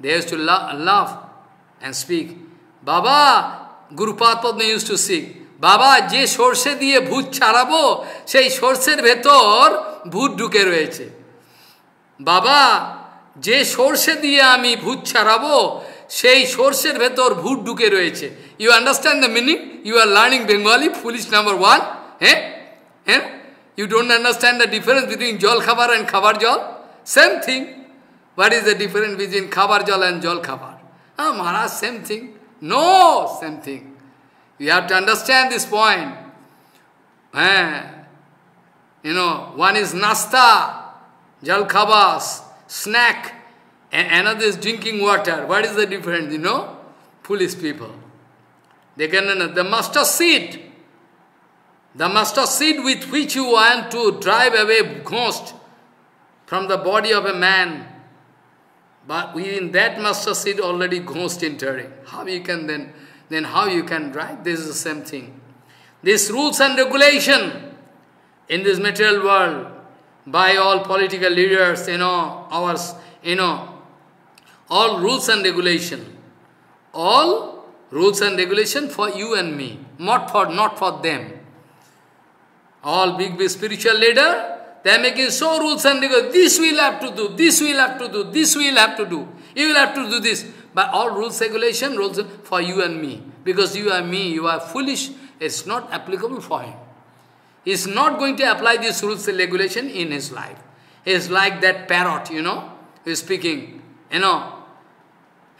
They used to la laugh and speak. Baba, Guru Padma used to sing. বাবা যে সর্ষে দিয়ে ভূত ছাড়াবো সেই সর্ষের ভেতর ভূত ঢুকে রয়েছে বাবা যে সর্ষে দিয়ে আমি ভূত ছাড়াবো সেই সর্ষের ভেতর ভূত ঢুকে রয়েছে you understand the meaning you are learning Bengali police number one হ্যাঁ হ্যাঁ You don't understand the difference between Jol Khabar and Khabar Jol? Same thing. What is the difference between Khabar Jol and Jol Khabar? Ah, Maharaj, same thing. No, same thing. You have to understand this point. Eh, you know, one is nasta, jal khabas, snack, and another is drinking water. What is the difference, you know? Foolish people. They can. The master have. The master seed with which you want to drive away ghost from the body of a man. But within that master seed already ghost entering. How you can then then how you can drive? This is the same thing. These rules and regulation in this material world by all political leaders, you know, ours, you know, all rules and regulation, all rules and regulation for you and me, not for not for them. All big, big spiritual leader, they are making so rules and regulations. This we'll have to do, this we'll have to do, this we'll have to do. You will have to do this. But all rules, regulation, rules for you and me. Because you and me, you are foolish, it's not applicable for him. He's not going to apply these rules and regulation in his life. He's like that parrot, you know, he's speaking, you know,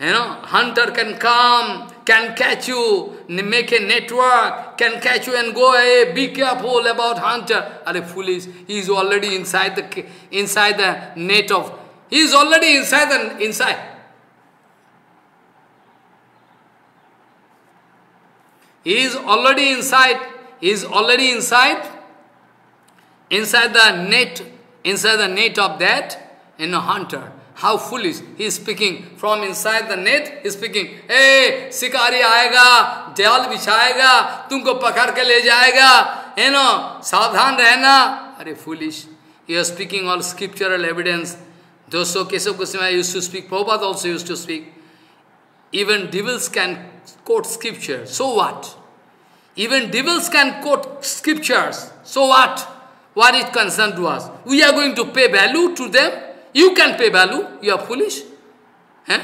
you know, hunter can come, can catch you, make a network, can catch you and go away. Be careful about hunter. Are foolish? He is already inside the inside the net of. He is already inside the inside. He is already inside, he is already inside, inside the net, inside the net of that, in a hunter. How foolish. He is speaking from inside the net. He is speaking, Hey, Sikari aayega, jail bichayega, Tumko pakar ke le jayega. You know, sadhan rehna. Are foolish. He is speaking all scriptural evidence. Though so Kesav Goswami used to speak, Prabhupada also used to speak. Even devils can quote scripture. So what? Even devils can quote scriptures. So what? What is concerned to us? We are going to pay value to them? You can pay value. You are foolish. Eh?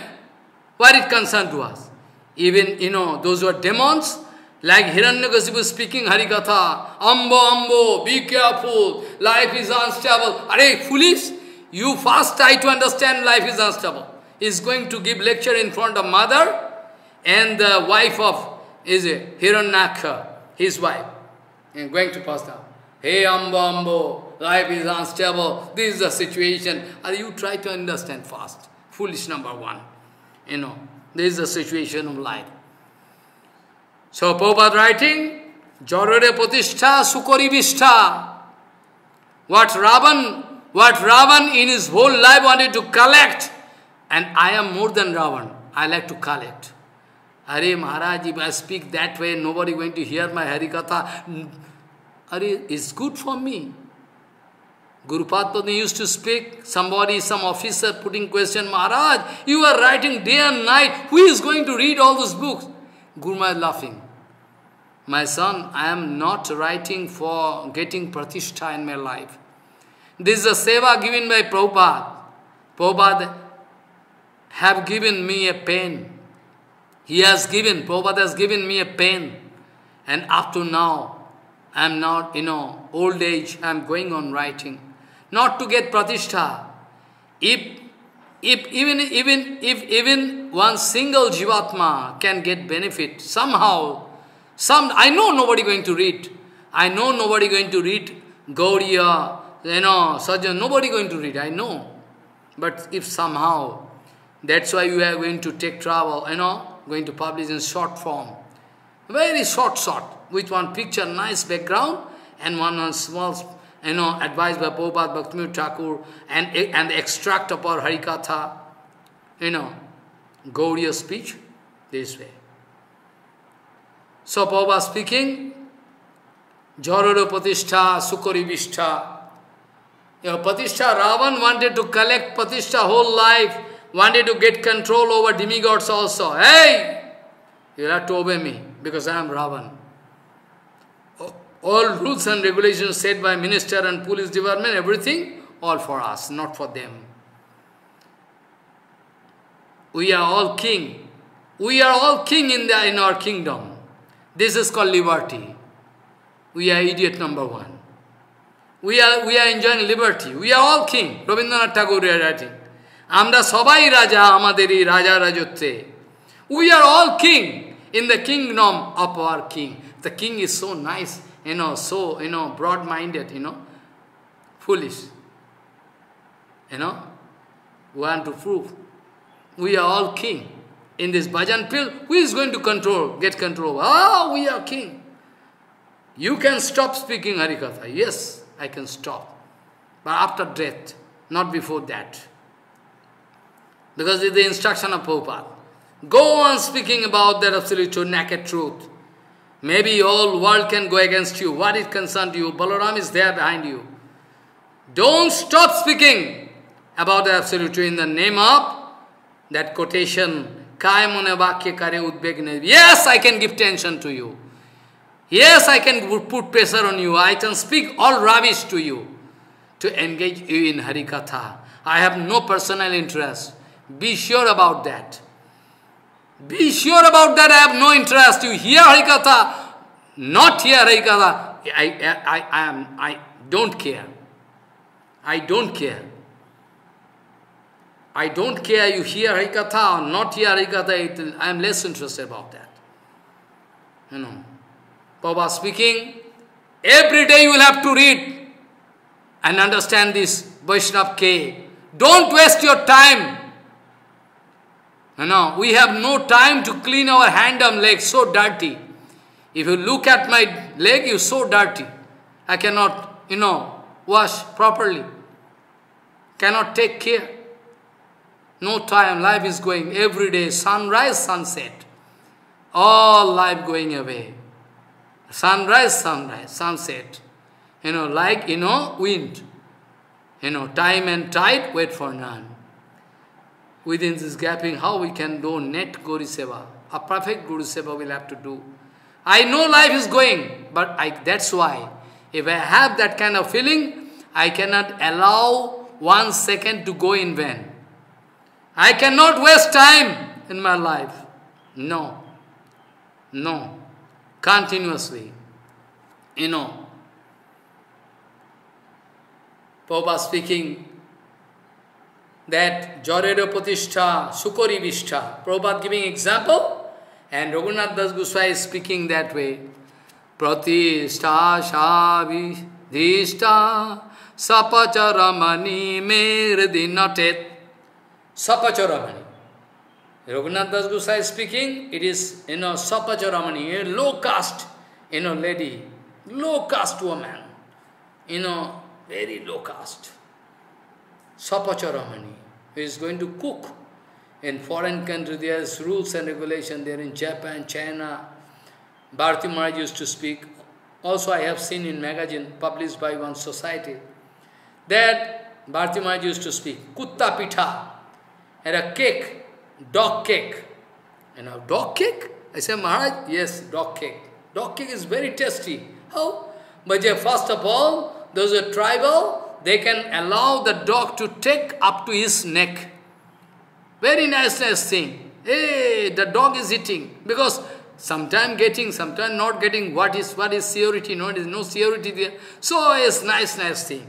Is concerned to us? Even, you know, those who are demons, like Hiranyakasipu speaking Harikatha, Ambo, Ambo, be careful, life is unstable. Are you foolish? You first try to understand life is unstable. Is going to give lecture in front of mother and the wife of is Hiranyaka, his wife, and going to pass down. Hey Ambo Ambo, life is unstable, this is the situation. Are you try to understand fast. Foolish number one. You know, this is the situation of life. So Prabhupada writing, Jarore Pratishtha Sukari Vishtha. What Ravan, what Ravan in his whole life wanted to collect, and I am more than Ravan. I like to collect. Are Maharaj, if I speak that way, nobody going to hear my Harikatha. Are it's good for me. Guru Padma used to speak, somebody, some officer putting question, Maharaj, you are writing day and night, who is going to read all those books? Guru Maharaj laughing. My son, I am not writing for getting pratishtha in my life. This is a seva given by Prabhupada. Prabhupada have given me a pain. He has given, Prabhupada has given me a pain. And up to now, I am not, you know, old age, I am going on writing. Not to get pratishtha. If, if even, even, if even one single jivatma can get benefit, somehow, some, I know nobody going to read. I know nobody going to read Gauriya, you know, Sajjan, nobody going to read, I know. But if somehow, that's why you are going to take trouble, you know, going to publish in short form. Very short, short, with one picture, nice background, and one, one small, you know, advised by Prabhupada Bhaktivinoda Thakur, and, and the extract of our Harikatha, you know, Gauriya speech, this way. So Prabhupada speaking, Jaroro Patishtha, Sukari Vishtha. You know, Patishtha, Ravan wanted to collect Patishtha whole life, wanted to get control over demigods also. Hey! You have to obey me, because I am Ravan. All rules and regulations set by minister and police department, everything, all for us, not for them. We are all king. We are all king in, the, in our kingdom. This is called liberty. We are idiot number one. We are, we are enjoying liberty. We are all king. Rabindranath Tagore writing. আমরা সবাই রাজা আমাদের এই রাজা রাজত্বে We are all king in the kingdom of our king. The king is so nice, you know, so, you know, broad-minded, you know, foolish. You know, want to prove. We are all king. In this bhajan pill, who is going to control, get control? Ah, we are king. You can stop speaking Harikatha. Yes, I can stop. But after death, not before that. Because it's the instruction of Prabhupada. Go on speaking about that absolute truth, naked truth. Maybe all world can go against you. What is concerned to you? Balaram is there behind you. Don't stop speaking about the absolute in the name of that quotation. Yes, I can give tension to you. Yes, I can put pressure on you. I can speak all rubbish to you to engage you in Harikatha. I have no personal interest. Be sure about that. Be sure about that. I have no interest. You hear Harikatha, not hear Harikatha. I, I, I, am, I don't care. I don't care. I don't care you hear Harikatha or not hear Harikatha. I am less interested about that. You know. Baba speaking, every day you will have to read and understand this Vaishnav K. Don't waste your time you know, we have no time to clean our hand and leg, so dirty. If you look at my leg, you're so dirty. I cannot, you know, wash properly. Cannot take care. No time, life is going every day, sunrise, sunset. All life going away. Sunrise, sunrise, sunset. You know, like, you know, wind. You know, time and tide, wait for none within this gapping, how we can do net Guru Seva. A perfect Guru Seva will have to do. I know life is going, but I, that's why. If I have that kind of feeling, I cannot allow one second to go in vain. I cannot waste time in my life. No. No. Continuously. You know. Prabhupada speaking, that Jarera Patishtha, Sukari Vishtha. Prabhupada giving example, and Raghunath Das Goswami is speaking that way. Pratishtha Shavidhishta Sapacharamani Merdinatet Sapacharamani. Raghunath Das Goswami is speaking, it is, you know, Sapacharamani, a low caste, you know, lady, low caste woman, you know, very low caste. Sapacharamani, who is going to cook. In foreign country, there's rules and regulation. There in Japan, China. Bharati Maharaj used to speak. Also, I have seen in magazine published by one society that Bharati Maharaj used to speak. Kutta pitha, and a cake, dog cake. You know, dog cake? I say, Maharaj, yes, dog cake. Dog cake is very tasty. How? But first of all, those are tribal, they can allow the dog to take up to his neck. Very nice, nice thing. Hey, the dog is eating. Because sometime getting, sometime not getting, what is what is security? No, there is no security there. So it's nice, nice thing.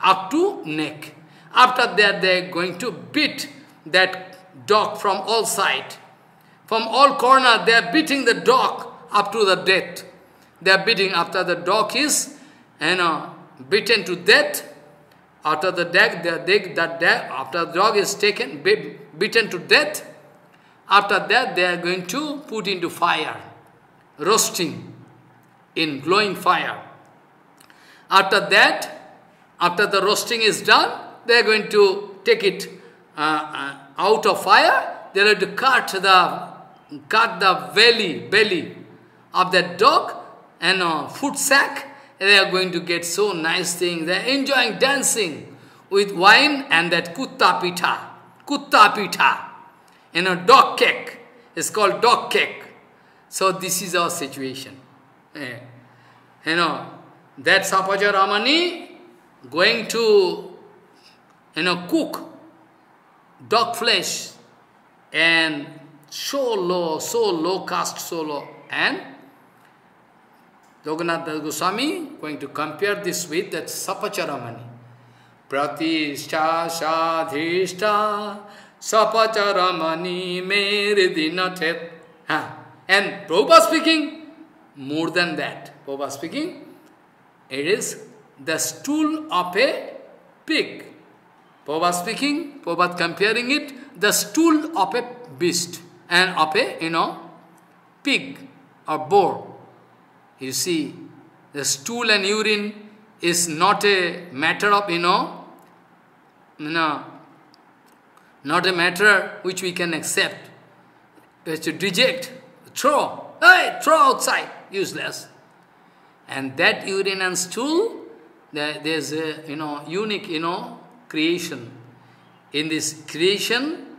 Up to neck. After that, they are going to beat that dog from all sides. From all corners, they are beating the dog up to the death. They are beating after the dog is, you know, beaten to death. After the dog, the, that after the dog is taken, beaten to death, after that they are going to put into fire, roasting in glowing fire. After that, after the roasting is done, they are going to take it uh, uh, out of fire, they are to cut the cut the belly, belly of that dog and a food sack, they are going to get so nice thing. They are enjoying dancing with wine and that kutta pita, kutta pita, you know, dog cake. It's called dog cake. So this is our situation. Eh. You know, that Sapaja Ramani going to, you know, cook dog flesh and so low, so low caste, so low. And Raghunath Goswami going to compare this with that Sapacharamani. Pratishtha sadhishta sapacharamani mere dinatet. And Prabhupada speaking, more than that. Prabhupada speaking, it is the stool of a pig. Prabhupada speaking, Prabhupada comparing it, the stool of a beast and of a, you know, pig or boar. You see, the stool and urine is not a matter of, you know, know, not a matter which we can accept. We have to reject, throw, hey, throw outside, useless. And that urine and stool, there, there's a, you know, unique, you know, creation. In this creation,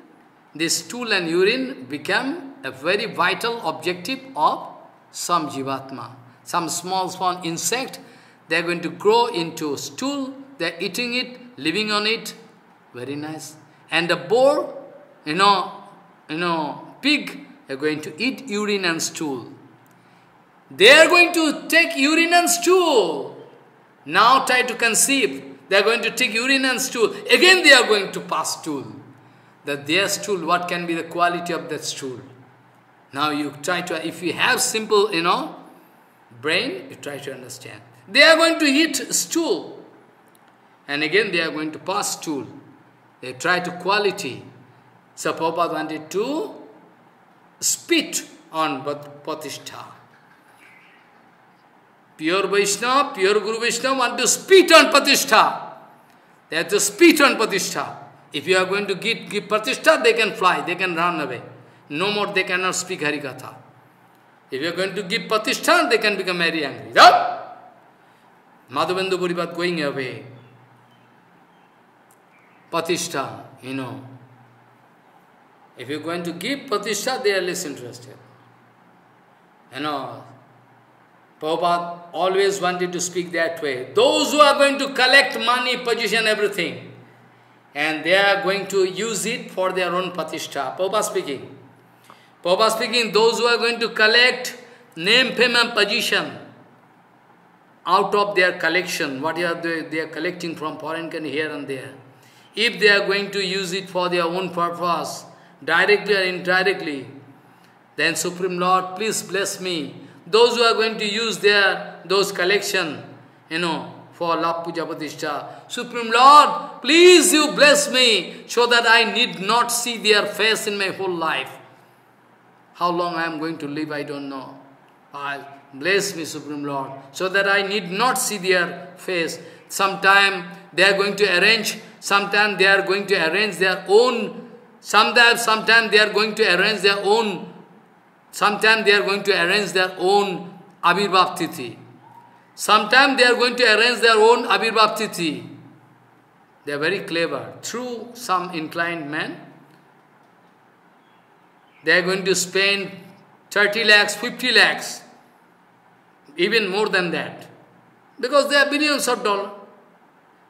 this stool and urine become a very vital objective of some jivatma. Some small, small insect, they're going to grow into stool, they're eating it, living on it. Very nice. And the boar, you know, you know, pig, they're going to eat urine and stool. They are going to take urine and stool. Now try to conceive. They are going to take urine and stool. Again they are going to pass stool that their stool, what can be the quality of that stool. Now you try to, if you have simple, you know, brain, you try to understand. They are going to eat stool. And again they are going to pass stool. They try to quality. So Prabhupada wanted to spit on Patishtha. Pure Vaishnava, pure Guru Vaishnava want to spit on Patishtha. They have to spit on Patishtha. If you are going to give, give pratishtha, they can fly, they can run away. No more they cannot speak Harikatha. If you are going to give pratishtha, they can become very angry. Madhavendra Puripad going away. Pratishtha, you know. If you are going to give pratishtha, they are less interested. You know, Prabhupada always wanted to speak that way. Those who are going to collect money, position, everything, and they are going to use it for their own patishtha. Prabhupada speaking. Prabhupada speaking, those who are going to collect name, fame and position out of their collection, what are they, they are collecting from foreign here and there. If they are going to use it for their own purpose, directly or indirectly, then Supreme Lord, please bless me. Those who are going to use their those collection, you know, for love puja pratishtha. Supreme Lord, please you bless me so that I need not see their face in my whole life. How long I am going to live, I don't know. I'll bless me, Supreme Lord, so that I need not see their face. Sometime they are going to arrange, sometime they are going to arrange their own, sometimes, sometime they are going to arrange their own, sometime they are going to arrange their own Abhirbhav Tithi. Sometimes they are going to arrange their own Abhirbhav. They are very clever. Through some inclined man, they are going to spend 30 lakhs, 50 lakhs, even more than that. Because they are billions of dollars.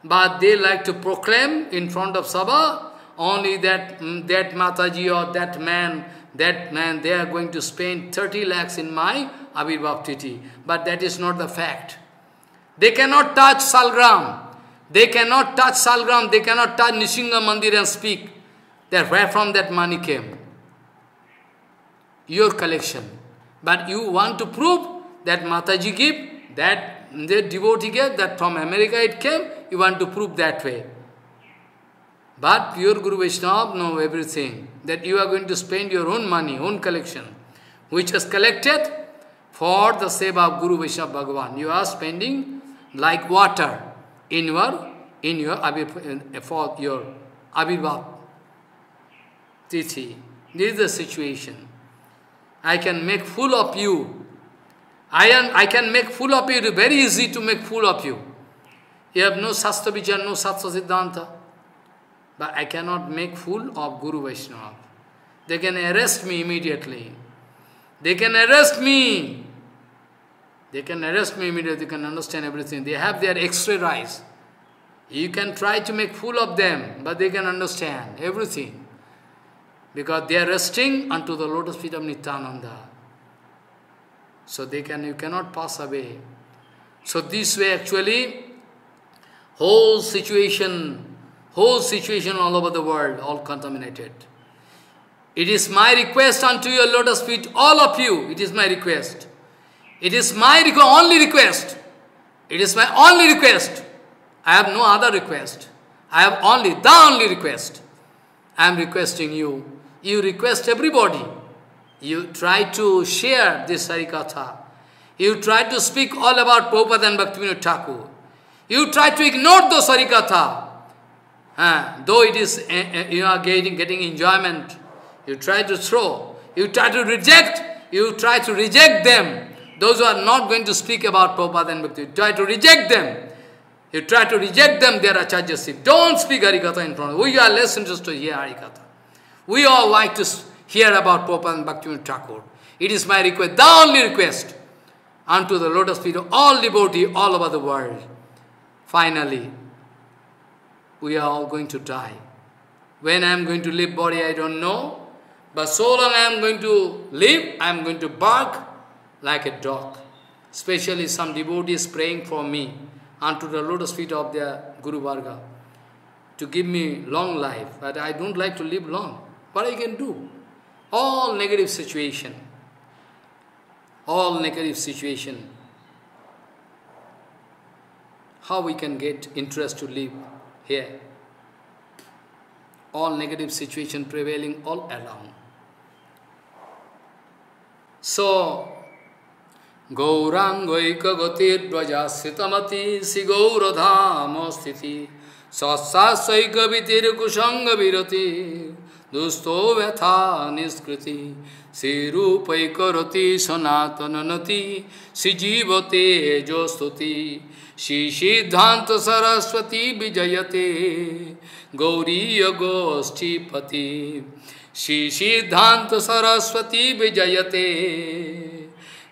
But they like to proclaim in front of Sabha only that, mm, that Mataji or that man, that man, they are going to spend 30 lakhs in my Abhirbhav. But that is not the fact. They cannot touch Salgram. They cannot touch Salgram. They cannot touch Nrisingha Mandir and speak. That where from that money came. Your collection. But you want to prove that Mataji gave, that the devotee gave, that from America it came, you want to prove that way. But pure Guru Vaishnava know everything. That you are going to spend your own money, own collection, which is collected for the seva of Guru Vaishnava Bhagavan. You are spending like water in your in your for your Tithi. This is the situation. I can make fool of you. I, am, I can make fool of you. It is very easy to make fool of you. You have no Sastra no Sastra Siddhanta. But I cannot make fool of Guru Vaishnava. They can arrest me immediately. They can arrest me. They can arrest me immediately, they can understand everything. They have their x-ray eyes. You can try to make fool of them, but they can understand everything. Because they are resting unto the lotus feet of Nityananda. So they can you cannot pass away. So this way actually, whole situation, whole situation all over the world, all contaminated. It is my request unto your lotus feet, all of you, it is my request. It is my requ only request. It is my only request. I have no other request. I have only the only request. I am requesting you. You request everybody. You try to share this Harikatha. You try to speak all about Prabhupada and Bhaktivinoda Thakur. You try to ignore those Harikatha. Uh, though it is, uh, uh, you are getting, getting enjoyment, you try to throw. You try to reject. You try to reject them. Those who are not going to speak about Prabhupada and Bhakti, you try to reject them. You try to reject them, they are acharyaship. Don't speak Harikatha in front of We are less interested to hear Harikatha. We all like to hear about Prabhupada and Bhakti Thakur. It is my request, the only request, unto the lotus feet of all devotees all over the world. Finally, we are all going to die. When I am going to leave body, I don't know. But so long I am going to live, I am going to bark like a dog. Especially some devotees praying for me unto the lotus feet of their Guru Varga to give me long life. But I don't like to live long. What I can do? All negative situation. All negative situation. How we can get interest to live here? All negative situation prevailing all around. So, गौराङ्गैकगतिर्ध्वजाश्रितमती श्रीगौरधामस्थिति सत्साशैकवितिर्कुसङ्गविरति दुस्तो व्यथा निष्कृति। श्रीरूपैकरति सनातननति श्रीजीवते जोस्तुति श्रीसिद्धान्त सरस्वती विजयते, गौरीय गोष्ठीपति। श्री सिद्धांत सरस्वती विजयते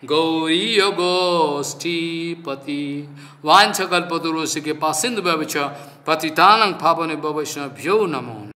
गौरी गोष्ठीपति। वांछकल्पतुरुषि के पासिंद व्यवच पतितानंग पावन वैष्णव्यो नमो।